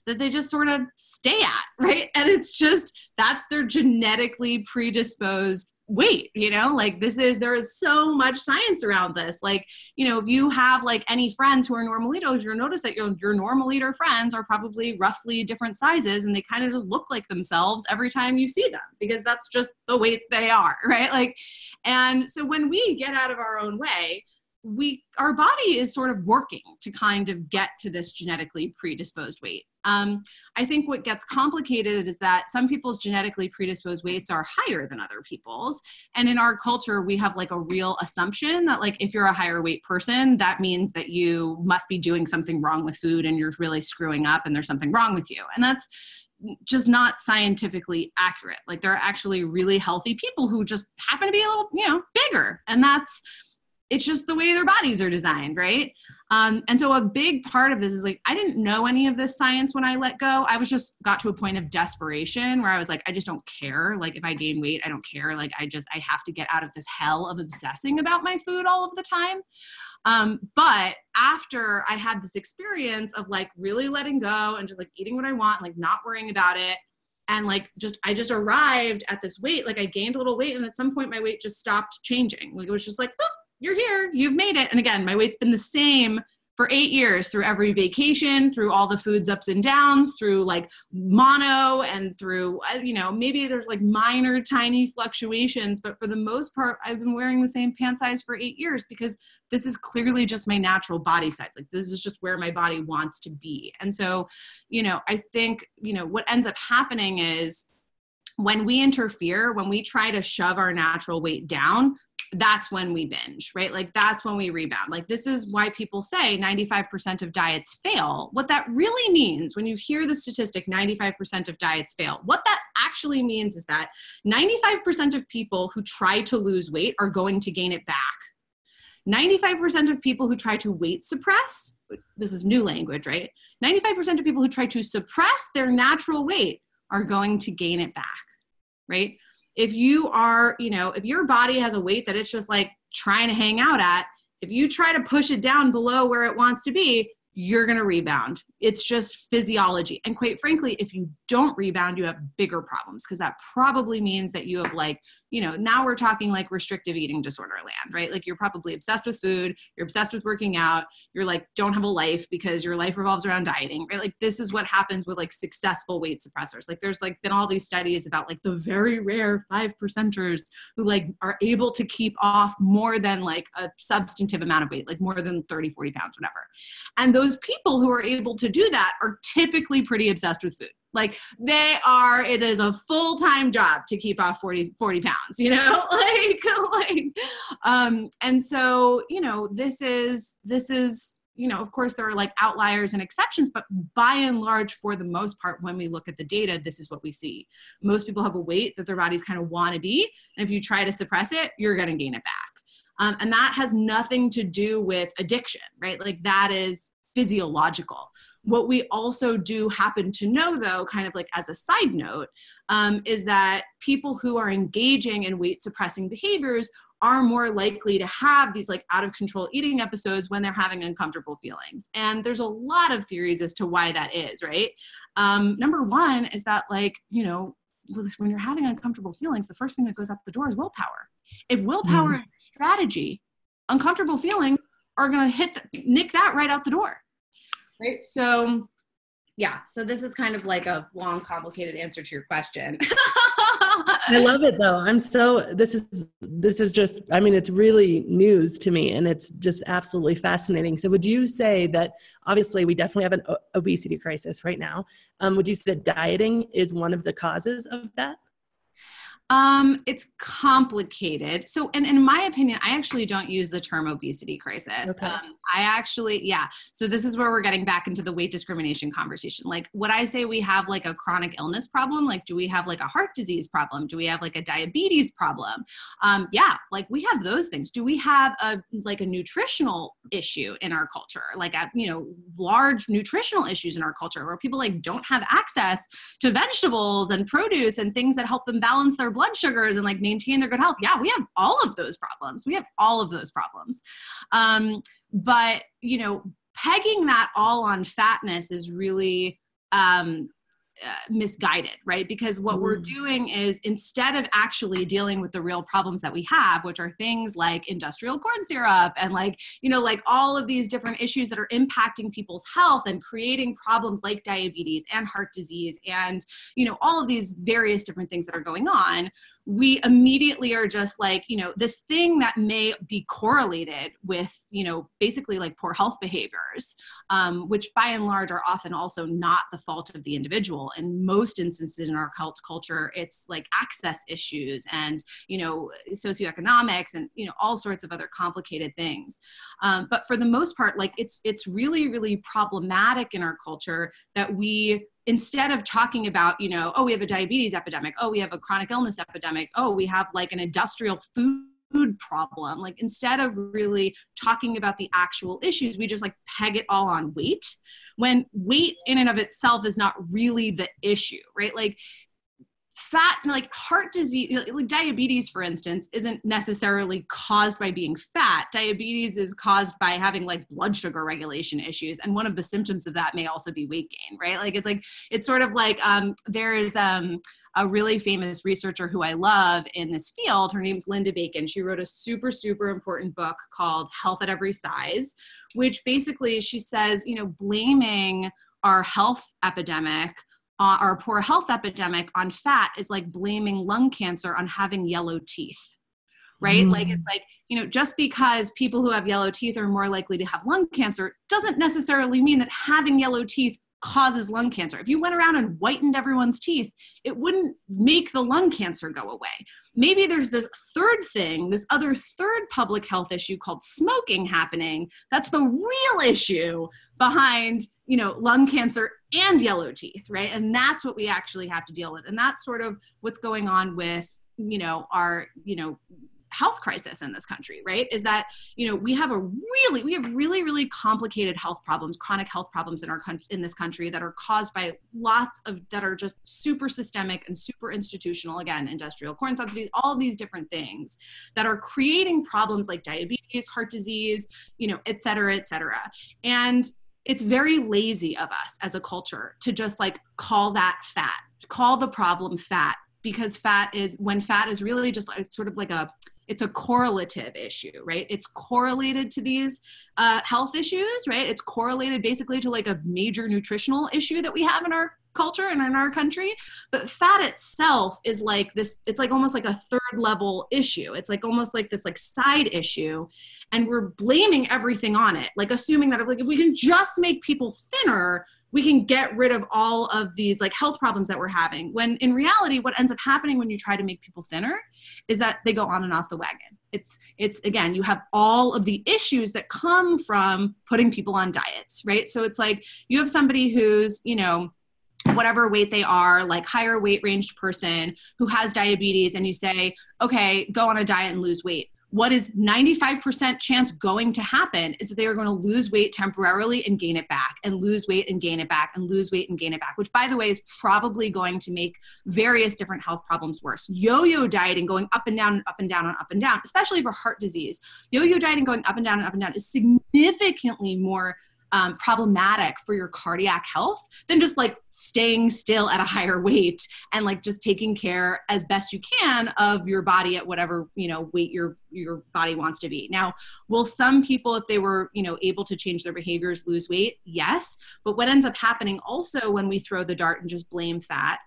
that they just sort of stay at right? And it's just that's their genetically predisposed weight, you know? Like this is there is so much science around this. Like you know if you have like any friends who are normal eaters you'll notice that your, your normal eater friends are probably roughly different sizes and they kind of just look like themselves every time you see them because that's just the weight they are right? Like and so when we get out of our own way we our body is sort of working to kind of get to this genetically predisposed weight. Um, i think what gets complicated is that some people's genetically predisposed weights are higher than other people's. And in our culture we have like a real assumption that like if you're a higher weight person that means that you must be doing something wrong with food and you're really screwing up and there's something wrong with you. And that's just not scientifically accurate. Like there are actually really healthy people who just happen to be a little you know bigger. And that's it's just the way their bodies are designed, right? Um, and so a big part of this is like I didn't know any of this science when I let go. I was just got to a point of desperation where I was like, I just don't care. Like if I gain weight, I don't care. Like I just I have to get out of this hell of obsessing about my food all of the time. Um, but after I had this experience of like really letting go and just like eating what I want, like not worrying about it, and like just i just arrived at this weight like i gained a little weight and at some point my weight just stopped changing like it was just like Boop, you're here, you've made it. And again, my weight's been the same for eight years through every vacation, through all the foods ups and downs, through like mono and through, uh, you know, maybe there's like minor tiny fluctuations, but for the most part, I've been wearing the same pant size for eight years because this is clearly just my natural body size. Like this is just where my body wants to be. And so, you know, I think, you know, what ends up happening is when we interfere, when we try to shove our natural weight down, that's when we binge, right? Like that's when we rebound. Like this is why people say 95% of diets fail. What that really means when you hear the statistic 95% of diets fail, what that actually means is that 95% of people who try to lose weight are going to gain it back. 95% of people who try to weight suppress, this is new language, right? 95% of people who try to suppress their natural weight are going to gain it back, right? If you are, you know, if your body has a weight that it's just like trying to hang out at, if you try to push it down below where it wants to be, you're going to rebound. It's just physiology. And quite frankly, if you don't rebound, you have bigger problems because that probably means that you have like you know, now we're talking like restrictive eating disorder land, right? Like you're probably obsessed with food, you're obsessed with working out, you're like, don't have a life because your life revolves around dieting, right? Like this is what happens with like successful weight suppressors. Like there's like been all these studies about like the very rare five percenters who like are able to keep off more than like a substantive amount of weight, like more than 30, 40 pounds, whatever. And those people who are able to do that are typically pretty obsessed with food like they are, it is a full time job to keep off 40, 40 pounds, you know, like, like, um, and so, you know, this is, this is, you know, of course, there are like outliers and exceptions, but by and large, for the most part, when we look at the data, this is what we see. Most people have a weight that their bodies kind of want to be. And if you try to suppress it, you're going to gain it back. Um, and that has nothing to do with addiction, right? Like that is physiological. What we also do happen to know, though, kind of like as a side note, um, is that people who are engaging in weight suppressing behaviors are more likely to have these like out of control eating episodes when they're having uncomfortable feelings. And there's a lot of theories as to why that is, right? Um, number one is that, like, you know, when you're having uncomfortable feelings, the first thing that goes out the door is willpower. If willpower mm. strategy, uncomfortable feelings are going to hit the, nick that right out the door right? So, yeah, so this is kind of like a long, complicated answer to your question. I love it though. I'm so this is this is just I mean it's really news to me and it's just absolutely fascinating. So would you say that obviously we definitely have an obesity crisis right now. Um, would you say that dieting is one of the causes of that? Um, it's complicated. So, and, in my opinion, I actually don't use the term obesity crisis. Okay. Um, I actually, yeah. So this is where we're getting back into the weight discrimination conversation. Like, would I say we have like a chronic illness problem? Like, do we have like a heart disease problem? Do we have like a diabetes problem? Um, yeah, like we have those things. Do we have a like a nutritional issue in our culture? Like, a, you know, large nutritional issues in our culture where people like don't have access to vegetables and produce and things that help them balance their blood sugars and like maintain their good health. Yeah, we have all of those problems. We have all of those problems. Um, but, you know, pegging that all on fatness is really um, uh, misguided, right? Because what mm. we're doing is instead of actually dealing with the real problems that we have, which are things like industrial corn syrup and like, you know, like all of these different issues that are impacting people's health and creating problems like diabetes and heart disease and, you know, all of these various different things that are going on, we immediately are just like you know this thing that may be correlated with you know basically like poor health behaviors um, which by and large are often also not the fault of the individual. In most instances in our cult culture it's like access issues and you know socioeconomics and you know all sorts of other complicated things. Um, but for the most part like it's it's really really problematic in our culture that we instead of talking about you know oh we have a diabetes epidemic oh we have a chronic illness epidemic oh we have like an industrial food problem like instead of really talking about the actual issues we just like peg it all on weight when weight in and of itself is not really the issue right? Like fat like heart disease like diabetes for instance isn't necessarily caused by being fat diabetes is caused by having like blood sugar regulation issues and one of the symptoms of that may also be weight gain right like it's like it's sort of like um there's um a really famous researcher who I love in this field. Her name's Linda Bacon. She wrote a super, super important book called Health at Every Size, which basically she says, you know, blaming our health epidemic uh, our poor health epidemic on fat is like blaming lung cancer on having yellow teeth right mm. like it's like you know just because people who have yellow teeth are more likely to have lung cancer doesn't necessarily mean that having yellow teeth causes lung cancer. If you went around and whitened everyone's teeth, it wouldn't make the lung cancer go away. Maybe there's this third thing, this other third public health issue called smoking happening. That's the real issue behind, you know, lung cancer and yellow teeth, right? And that's what we actually have to deal with. And that's sort of what's going on with, you know, our, you know, health crisis in this country right? Is that you know we have a really we have really really complicated health problems chronic health problems in our country in this country that are caused by lots of that are just super systemic and super institutional. Again industrial corn subsidies all these different things that are creating problems like diabetes heart disease you know et cetera et cetera. And it's very lazy of us as a culture to just like call that fat call the problem fat because fat is when fat is really just like, sort of like a it's a correlative issue right? It's correlated to these uh, health issues right? It's correlated basically to like a major nutritional issue that we have in our culture and in our country but fat itself is like this it's like almost like a third level issue. It's like almost like this like side issue and we're blaming everything on it like assuming that if, like if we can just make people thinner we can get rid of all of these like health problems that we're having when in reality what ends up happening when you try to make people thinner is that they go on and off the wagon. It's it's again you have all of the issues that come from putting people on diets right? So it's like you have somebody who's you know whatever weight they are, like higher weight ranged person who has diabetes, and you say, okay, go on a diet and lose weight. What is 95% chance going to happen is that they are going to lose weight temporarily and gain it back and lose weight and gain it back and lose weight and gain it back which by the way is probably going to make various different health problems worse. Yo-yo dieting going up and down and up and down and up and down especially for heart disease. Yo-yo dieting going up and down and up and down is significantly more um, problematic for your cardiac health than just like staying still at a higher weight and like just taking care as best you can of your body at whatever you know weight your your body wants to be. Now will some people if they were you know able to change their behaviors lose weight? Yes. But what ends up happening also when we throw the dart and just blame fat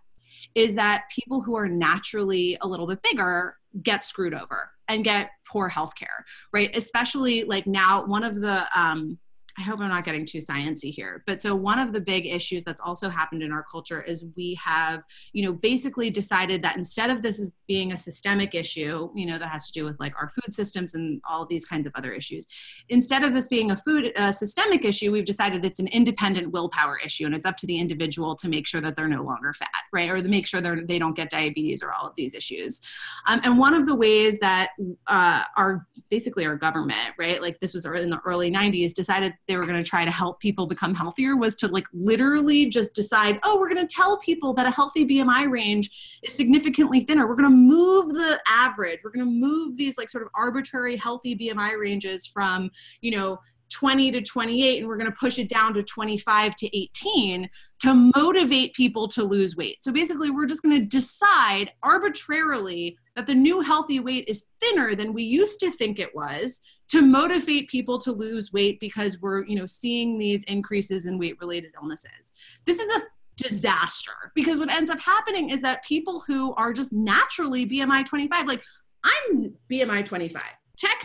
is that people who are naturally a little bit bigger get screwed over and get poor health care right? Especially like now one of the um I hope I'm not getting too sciency here, but so one of the big issues that's also happened in our culture is we have, you know, basically decided that instead of this as being a systemic issue, you know, that has to do with like our food systems and all these kinds of other issues, instead of this being a food a systemic issue, we've decided it's an independent willpower issue, and it's up to the individual to make sure that they're no longer fat, right, or to make sure they're they don't get diabetes or all of these issues. Um, and one of the ways that uh, our basically our government, right, like this was in the early 90s, decided they were going to try to help people become healthier was to like literally just decide, oh, we're going to tell people that a healthy BMI range is significantly thinner. We're going to move the average. We're going to move these like sort of arbitrary healthy BMI ranges from, you know, 20 to 28 and we're going to push it down to 25 to 18 to motivate people to lose weight. So basically, we're just going to decide arbitrarily that the new healthy weight is thinner than we used to think it was to motivate people to lose weight because we're you know seeing these increases in weight related illnesses. This is a disaster because what ends up happening is that people who are just naturally bmi 25 like i'm bmi 25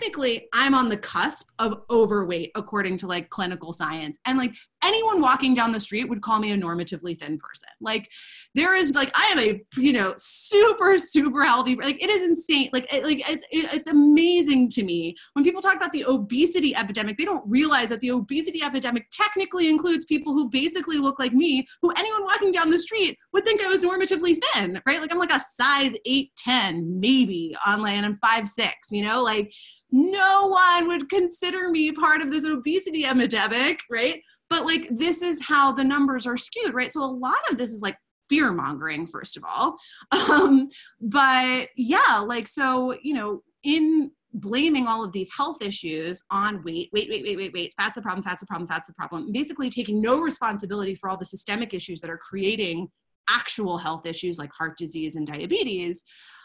technically i'm on the cusp of overweight according to like clinical science. And like anyone walking down the street would call me a normatively thin person. Like there is like i am a you know super super healthy like it is insane. Like it, like it's it's amazing to me. When people talk about the obesity epidemic they don't realize that the obesity epidemic technically includes people who basically look like me who anyone walking down the street would think i was normatively thin right? Like i'm like a size 8 10 maybe online i'm 5 6 you know? Like no one would consider me part of this obesity epidemic, right? But like, this is how the numbers are skewed, right? So a lot of this is like fear mongering, first of all. Um, but yeah, like, so, you know, in blaming all of these health issues on weight, wait, wait, wait, wait, wait, fat's the problem, that's the problem, that's the problem, basically taking no responsibility for all the systemic issues that are creating actual health issues like heart disease and diabetes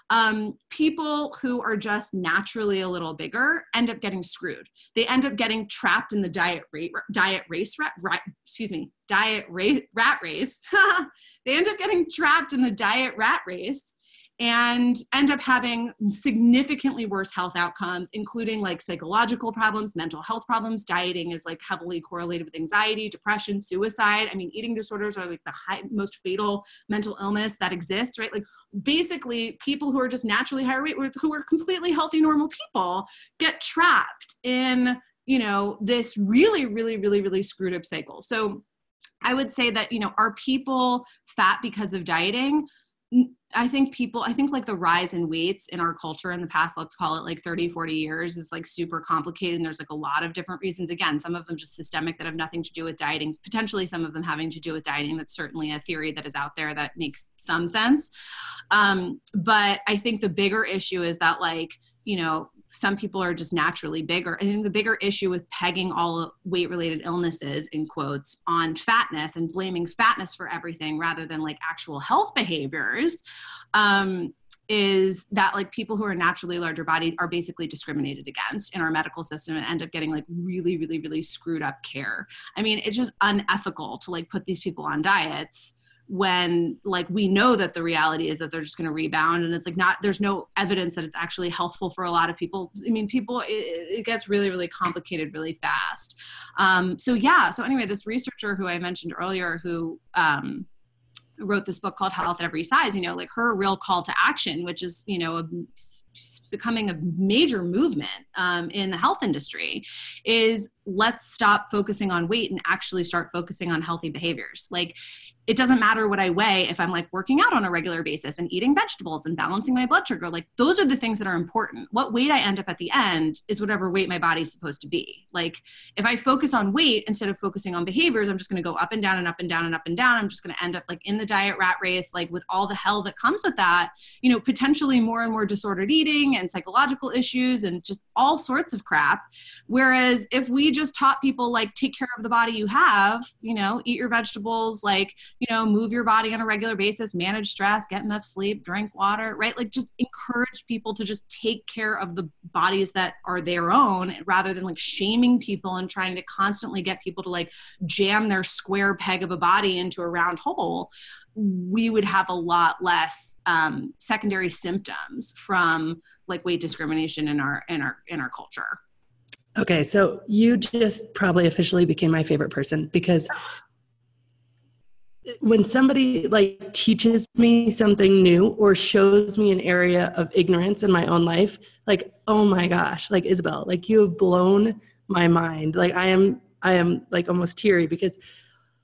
um, people who are just naturally a little bigger end up getting screwed. They end up getting trapped in the diet rate, diet race, rat, rat, excuse me, diet race, rat race. they end up getting trapped in the diet rat race and end up having significantly worse health outcomes including like psychological problems mental health problems dieting is like heavily correlated with anxiety depression suicide i mean eating disorders are like the high, most fatal mental illness that exists right like basically people who are just naturally higher weight who are completely healthy normal people get trapped in you know this really really really really screwed up cycle. So i would say that you know are people fat because of dieting I think people, I think like the rise in weights in our culture in the past, let's call it like 30, 40 years, is like super complicated. And there's like a lot of different reasons. Again, some of them just systemic that have nothing to do with dieting, potentially some of them having to do with dieting. That's certainly a theory that is out there that makes some sense. Um, but I think the bigger issue is that, like, you know, some people are just naturally bigger. I think the bigger issue with pegging all weight related illnesses, in quotes, on fatness and blaming fatness for everything rather than like actual health behaviors. Um, is that like people who are naturally larger bodied are basically discriminated against in our medical system and end up getting like really really really screwed up care i mean it's just unethical to like put these people on diets when like we know that the reality is that they're just going to rebound and it's like not there's no evidence that it's actually healthful for a lot of people. I mean people it, it gets really really complicated really fast. Um, so yeah so anyway this researcher who i mentioned earlier who um, wrote this book called health at every size you know like her real call to action which is you know a, becoming a major movement um, in the health industry is let's stop focusing on weight and actually start focusing on healthy behaviors. Like it doesn't matter what I weigh if I'm like working out on a regular basis and eating vegetables and balancing my blood sugar. Like those are the things that are important. What weight I end up at the end is whatever weight my body's supposed to be. Like if I focus on weight instead of focusing on behaviors, I'm just going to go up and down and up and down and up and down. I'm just going to end up like in the diet rat race, like with all the hell that comes with that, you know, potentially more and more disordered eating and psychological issues and just all sorts of crap. Whereas if we just taught people like take care of the body you have, you know, eat your vegetables, like you know, move your body on a regular basis, manage stress, get enough sleep, drink water, right? Like just encourage people to just take care of the bodies that are their own rather than like shaming people and trying to constantly get people to like jam their square peg of a body into a round hole. We would have a lot less um, secondary symptoms from like weight discrimination in our in our in our culture. Okay, so you just probably officially became my favorite person because when somebody like teaches me something new or shows me an area of ignorance in my own life like oh my gosh like isabel like you have blown my mind. Like i am i am like almost teary because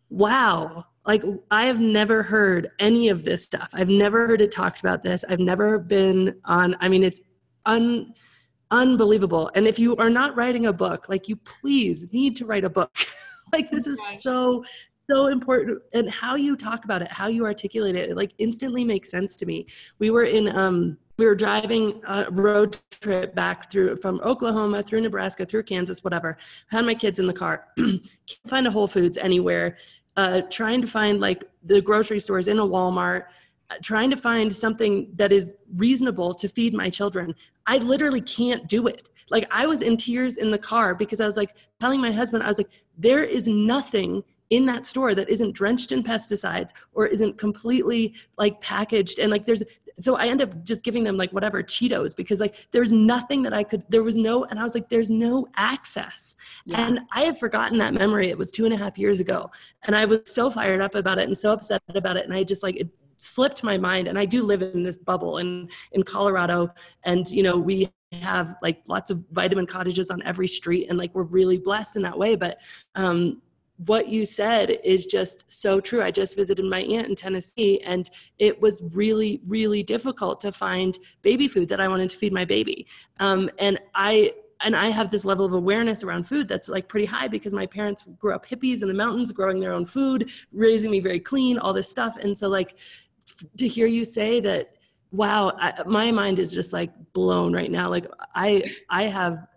wow like i have never heard any of this stuff. I've never heard it talked about this. I've never been on i mean it's un unbelievable. And if you are not writing a book like you please need to write a book. Like this is so so important and how you talk about it how you articulate it it like instantly makes sense to me. We were in um we were driving a road trip back through from oklahoma through nebraska through kansas whatever. Had my kids in the car. Can't find a whole foods anywhere. Uh, trying to find like the grocery stores in a walmart uh, trying to find something that is reasonable to feed my children. I literally can't do it. Like i was in tears in the car because i was like telling my husband i was like there is nothing in that store that isn't drenched in pesticides or isn't completely like packaged. And like there's so I end up just giving them like whatever Cheetos because like there's nothing that I could there was no and I was like there's no access. Yeah. and I have forgotten that memory. It was two and a half years ago. And I was so fired up about it and so upset about it. And I just like it slipped my mind. And I do live in this bubble in in Colorado. And you know we have like lots of vitamin cottages on every street. And like we're really blessed in that way. But um what you said is just so true. I just visited my aunt in Tennessee, and it was really, really difficult to find baby food that I wanted to feed my baby. Um, and I and I have this level of awareness around food that's like pretty high because my parents grew up hippies in the mountains, growing their own food, raising me very clean, all this stuff. And so, like, to hear you say that, wow, I, my mind is just like blown right now. Like, I I have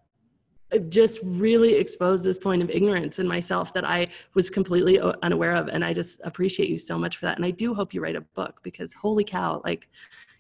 just really exposed this point of ignorance in myself that I was completely unaware of. And I just appreciate you so much for that. And I do hope you write a book because holy cow, like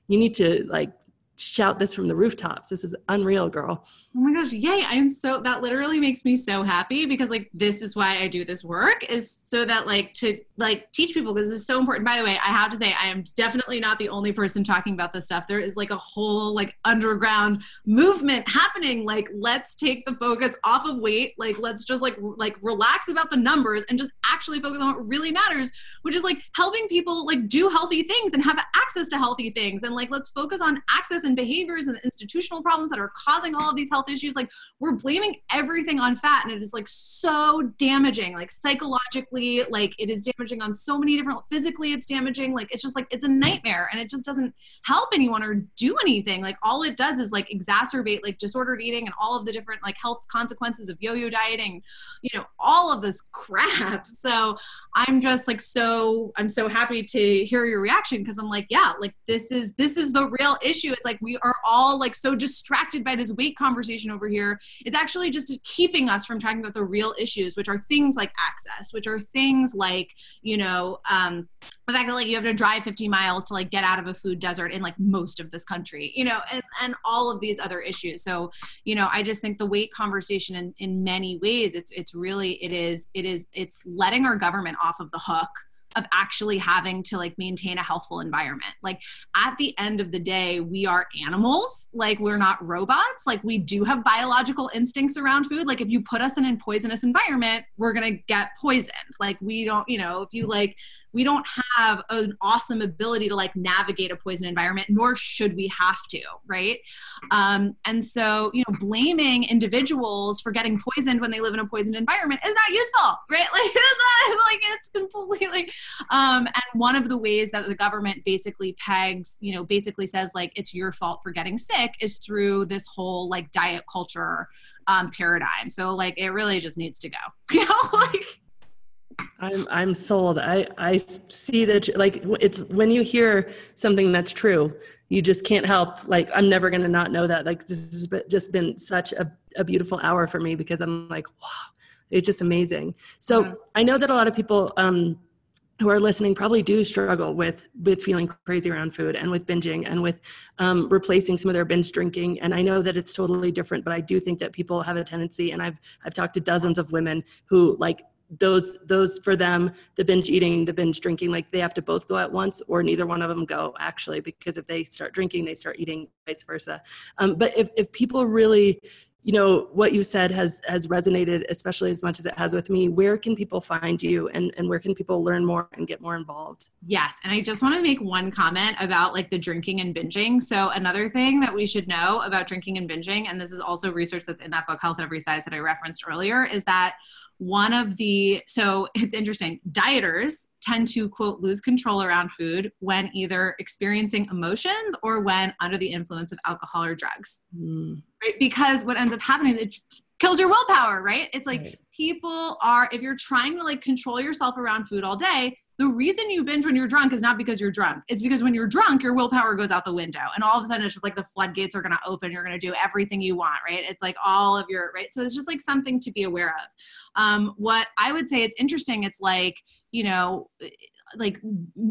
you need to like shout this from the rooftops. This is unreal, girl. Oh my gosh, yay. I'm so that literally makes me so happy because like this is why I do this work is so that like to like teach people because is so important. By the way, I have to say I am definitely not the only person talking about this stuff. There is like a whole like underground movement happening. Like let's take the focus off of weight. Like let's just like like relax about the numbers and just actually focus on what really matters, which is like helping people like do healthy things and have access to healthy things and like let's focus on access and behaviors and institutional problems that are causing all of these health issues like we're blaming everything on fat and it is like so damaging like psychologically like it is damaging on so many different physically it's damaging like it's just like it's a nightmare and it just doesn't help anyone or do anything. Like all it does is like exacerbate like disordered eating and all of the different like health consequences of yo-yo dieting you know all of this crap. So i'm just like so i'm so happy to hear your reaction because i'm like yeah like this is this is the real issue. It's like like we are all like so distracted by this weight conversation over here it's actually just keeping us from talking about the real issues which are things like access which are things like you know um, the fact that like you have to drive 50 miles to like get out of a food desert in like most of this country you know and, and all of these other issues. So you know i just think the weight conversation in, in many ways it's it's really it is it is it's letting our government off of the hook of actually having to like maintain a healthful environment. Like at the end of the day, we are animals. Like we're not robots. Like we do have biological instincts around food. Like if you put us in a poisonous environment, we're going to get poisoned. Like we don't, you know, if you like we don't have an awesome ability to like navigate a poison environment nor should we have to right? Um, and so you know blaming individuals for getting poisoned when they live in a poisoned environment is not useful right? Like like it's completely um, and one of the ways that the government basically pegs you know basically says like it's your fault for getting sick is through this whole like diet culture um, paradigm. So like it really just needs to go you know? Like I'm I'm sold. I I see that like it's when you hear something that's true, you just can't help. Like I'm never gonna not know that. Like this has just been such a a beautiful hour for me because I'm like wow, it's just amazing. So yeah. I know that a lot of people um, who are listening probably do struggle with with feeling crazy around food and with binging and with um, replacing some of their binge drinking and i know that it's totally different but i do think that people have a tendency and i've i've talked to dozens of women who like those those for them the binge eating the binge drinking like they have to both go at once or neither one of them go actually because if they start drinking they start eating vice versa. Um, but if, if people really you know what you said has has resonated especially as much as it has with me where can people find you and and where can people learn more and get more involved? Yes and i just want to make one comment about like the drinking and binging. So another thing that we should know about drinking and binging and this is also research that's in that book health at every size that i referenced earlier is that one of the so it's interesting dieters tend to quote lose control around food when either experiencing emotions or when under the influence of alcohol or drugs mm. right because what ends up happening is it kills your willpower right it's like right. people are if you're trying to like control yourself around food all day the reason you binge when you're drunk is not because you're drunk. It's because when you're drunk, your willpower goes out the window. And all of a sudden, it's just like the floodgates are going to open. You're going to do everything you want, right? It's like all of your, right? So it's just like something to be aware of. Um, what I would say it's interesting, it's like, you know, like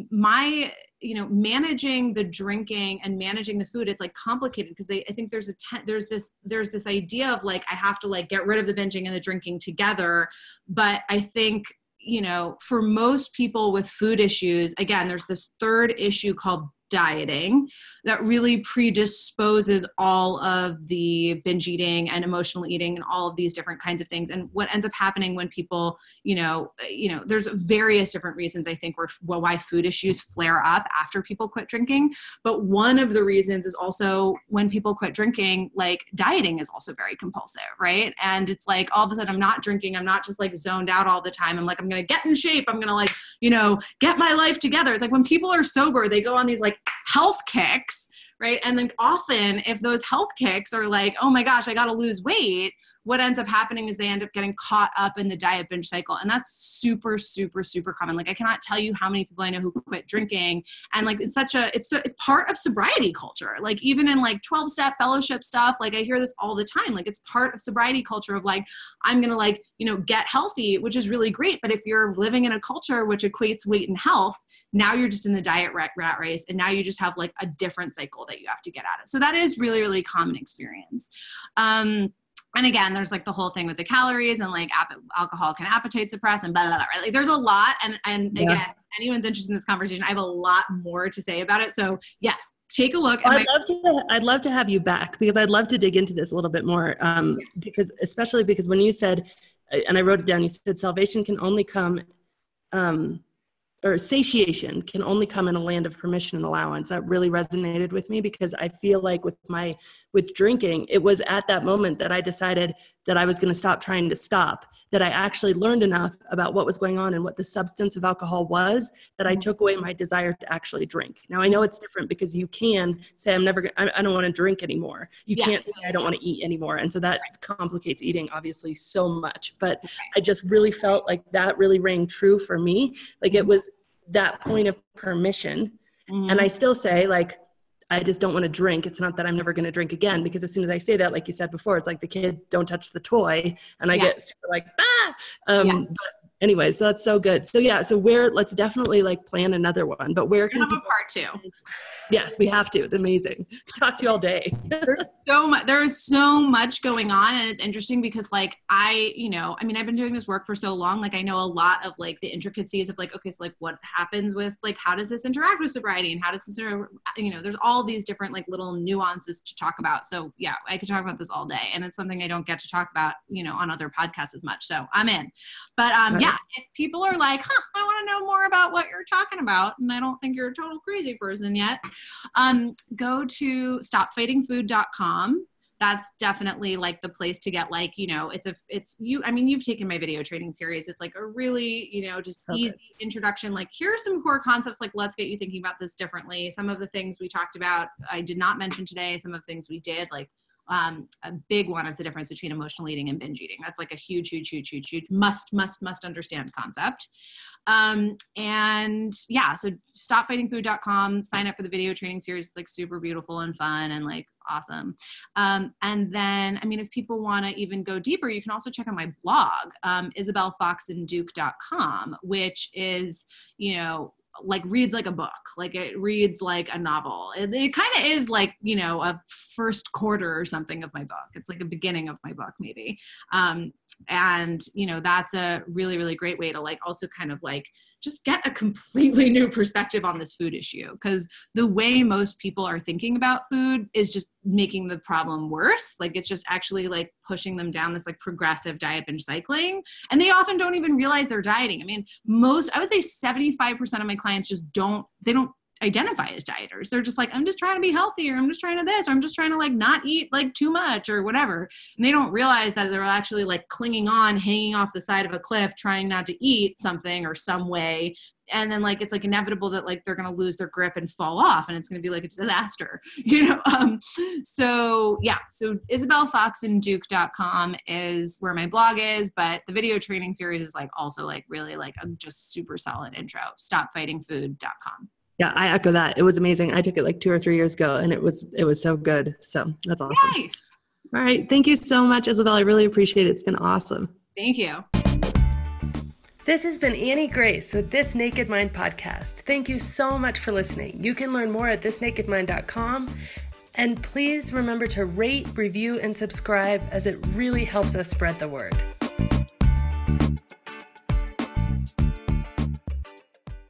my you know managing the drinking and managing the food it's like complicated because they i think there's a te- there's this there's this idea of like i have to like get rid of the binging and the drinking together but i think you know for most people with food issues again there's this third issue called dieting that really predisposes all of the binge eating and emotional eating and all of these different kinds of things. And what ends up happening when people you know you know there's various different reasons i think where, why food issues flare up after people quit drinking. But one of the reasons is also when people quit drinking like dieting is also very compulsive right? And it's like all of a sudden i'm not drinking. I'm not just like zoned out all the time. I'm like i'm gonna get in shape. I'm gonna like you know get my life together. It's like when people are sober they go on these like health kicks right? And then often, if those health kicks are like, oh my gosh, I got to lose weight, what ends up happening is they end up getting caught up in the diet binge cycle. And that's super, super, super common. Like, I cannot tell you how many people I know who quit drinking. And like, it's such a, it's, so it's part of sobriety culture. Like, even in like 12 step fellowship stuff, like, I hear this all the time. Like, it's part of sobriety culture of like, I'm going to like, you know, get healthy, which is really great. But if you're living in a culture which equates weight and health, now you're just in the diet rat, rat race and now you just have like a different cycle that you have to get out of so that is really really common experience um, and again, there's like the whole thing with the calories and like ap- alcohol can appetite suppress and blah, blah, blah, right? Like there's a lot. And, and yeah. again, anyone's interested in this conversation, I have a lot more to say about it. So yes, take a look. I'd my- love to, I'd love to have you back because I'd love to dig into this a little bit more. Um, yeah. because especially because when you said, and I wrote it down, you said salvation can only come, um, or satiation can only come in a land of permission and allowance. That really resonated with me because i feel like with my with drinking it was at that moment that i decided that i was going to stop trying to stop that i actually learned enough about what was going on and what the substance of alcohol was that i mm-hmm. took away my desire to actually drink now i know it's different because you can say i'm never gonna, i don't want to drink anymore you yeah. can't say i don't want to eat anymore and so that complicates eating obviously so much but i just really felt like that really rang true for me like it mm-hmm. was that point of permission. Mm-hmm. And I still say, like, I just don't want to drink. It's not that I'm never going to drink again because as soon as I say that, like you said before, it's like the kid don't touch the toy, and I yeah. get super like ah. Um, yeah. But anyway, so that's so good. So yeah, so where let's definitely like plan another one. But where can have people, a part two? Yes, we have to. It's amazing. Talk to you all day. there's so much. There is so much going on, and it's interesting because, like, I, you know, I mean, I've been doing this work for so long. Like, I know a lot of like the intricacies of like, okay, so like, what happens with like, how does this interact with sobriety, and how does this, you know, there's all these different like little nuances to talk about. So yeah, I could talk about this all day, and it's something I don't get to talk about, you know, on other podcasts as much. So I'm in. But um, right. yeah, if people are like, huh, I want to know more about what you're talking about, and I don't think you're a total crazy person yet um, go to stopfightingfood.com that's definitely like the place to get like you know it's a it's you i mean you've taken my video training series. It's like a really you know just okay. easy introduction. Like here are some core concepts like let's get you thinking about this differently. Some of the things we talked about i did not mention today. Some of the things we did like um, a big one is the difference between emotional eating and binge eating. That's like a huge, huge, huge, huge, huge must, must, must understand concept. Um, and yeah, so stopfightingfood.com, sign up for the video training series. It's like super beautiful and fun and like awesome. Um, and then, I mean, if people want to even go deeper, you can also check out my blog, um, isabelfoxenduke.com, which is, you know, like reads like a book like it reads like a novel. It, it kind of is like you know a first quarter or something of my book. It's like a beginning of my book maybe. Um, and you know that's a really really great way to like also kind of like just get a completely new perspective on this food issue because the way most people are thinking about food is just making the problem worse. Like it's just actually like pushing them down this like progressive diet binge cycling. And they often don't even realize they're dieting. I mean, most, I would say 75% of my clients just don't, they don't identify as dieters. They're just like, I'm just trying to be healthier. I'm just trying to this, or I'm just trying to like not eat like too much or whatever. And they don't realize that they're actually like clinging on, hanging off the side of a cliff, trying not to eat something or some way. And then like it's like inevitable that like they're gonna lose their grip and fall off and it's gonna be like a disaster, you know. Um so yeah, so isabelfoxenduke.com is where my blog is, but the video training series is like also like really like a just super solid intro. Stopfightingfood.com yeah i echo that it was amazing i took it like two or three years ago and it was it was so good so that's awesome Yay. all right thank you so much isabel i really appreciate it it's been awesome thank you this has been Annie Grace with This Naked Mind podcast. Thank you so much for listening. You can learn more at thisnakedmind.com. And please remember to rate, review, and subscribe as it really helps us spread the word.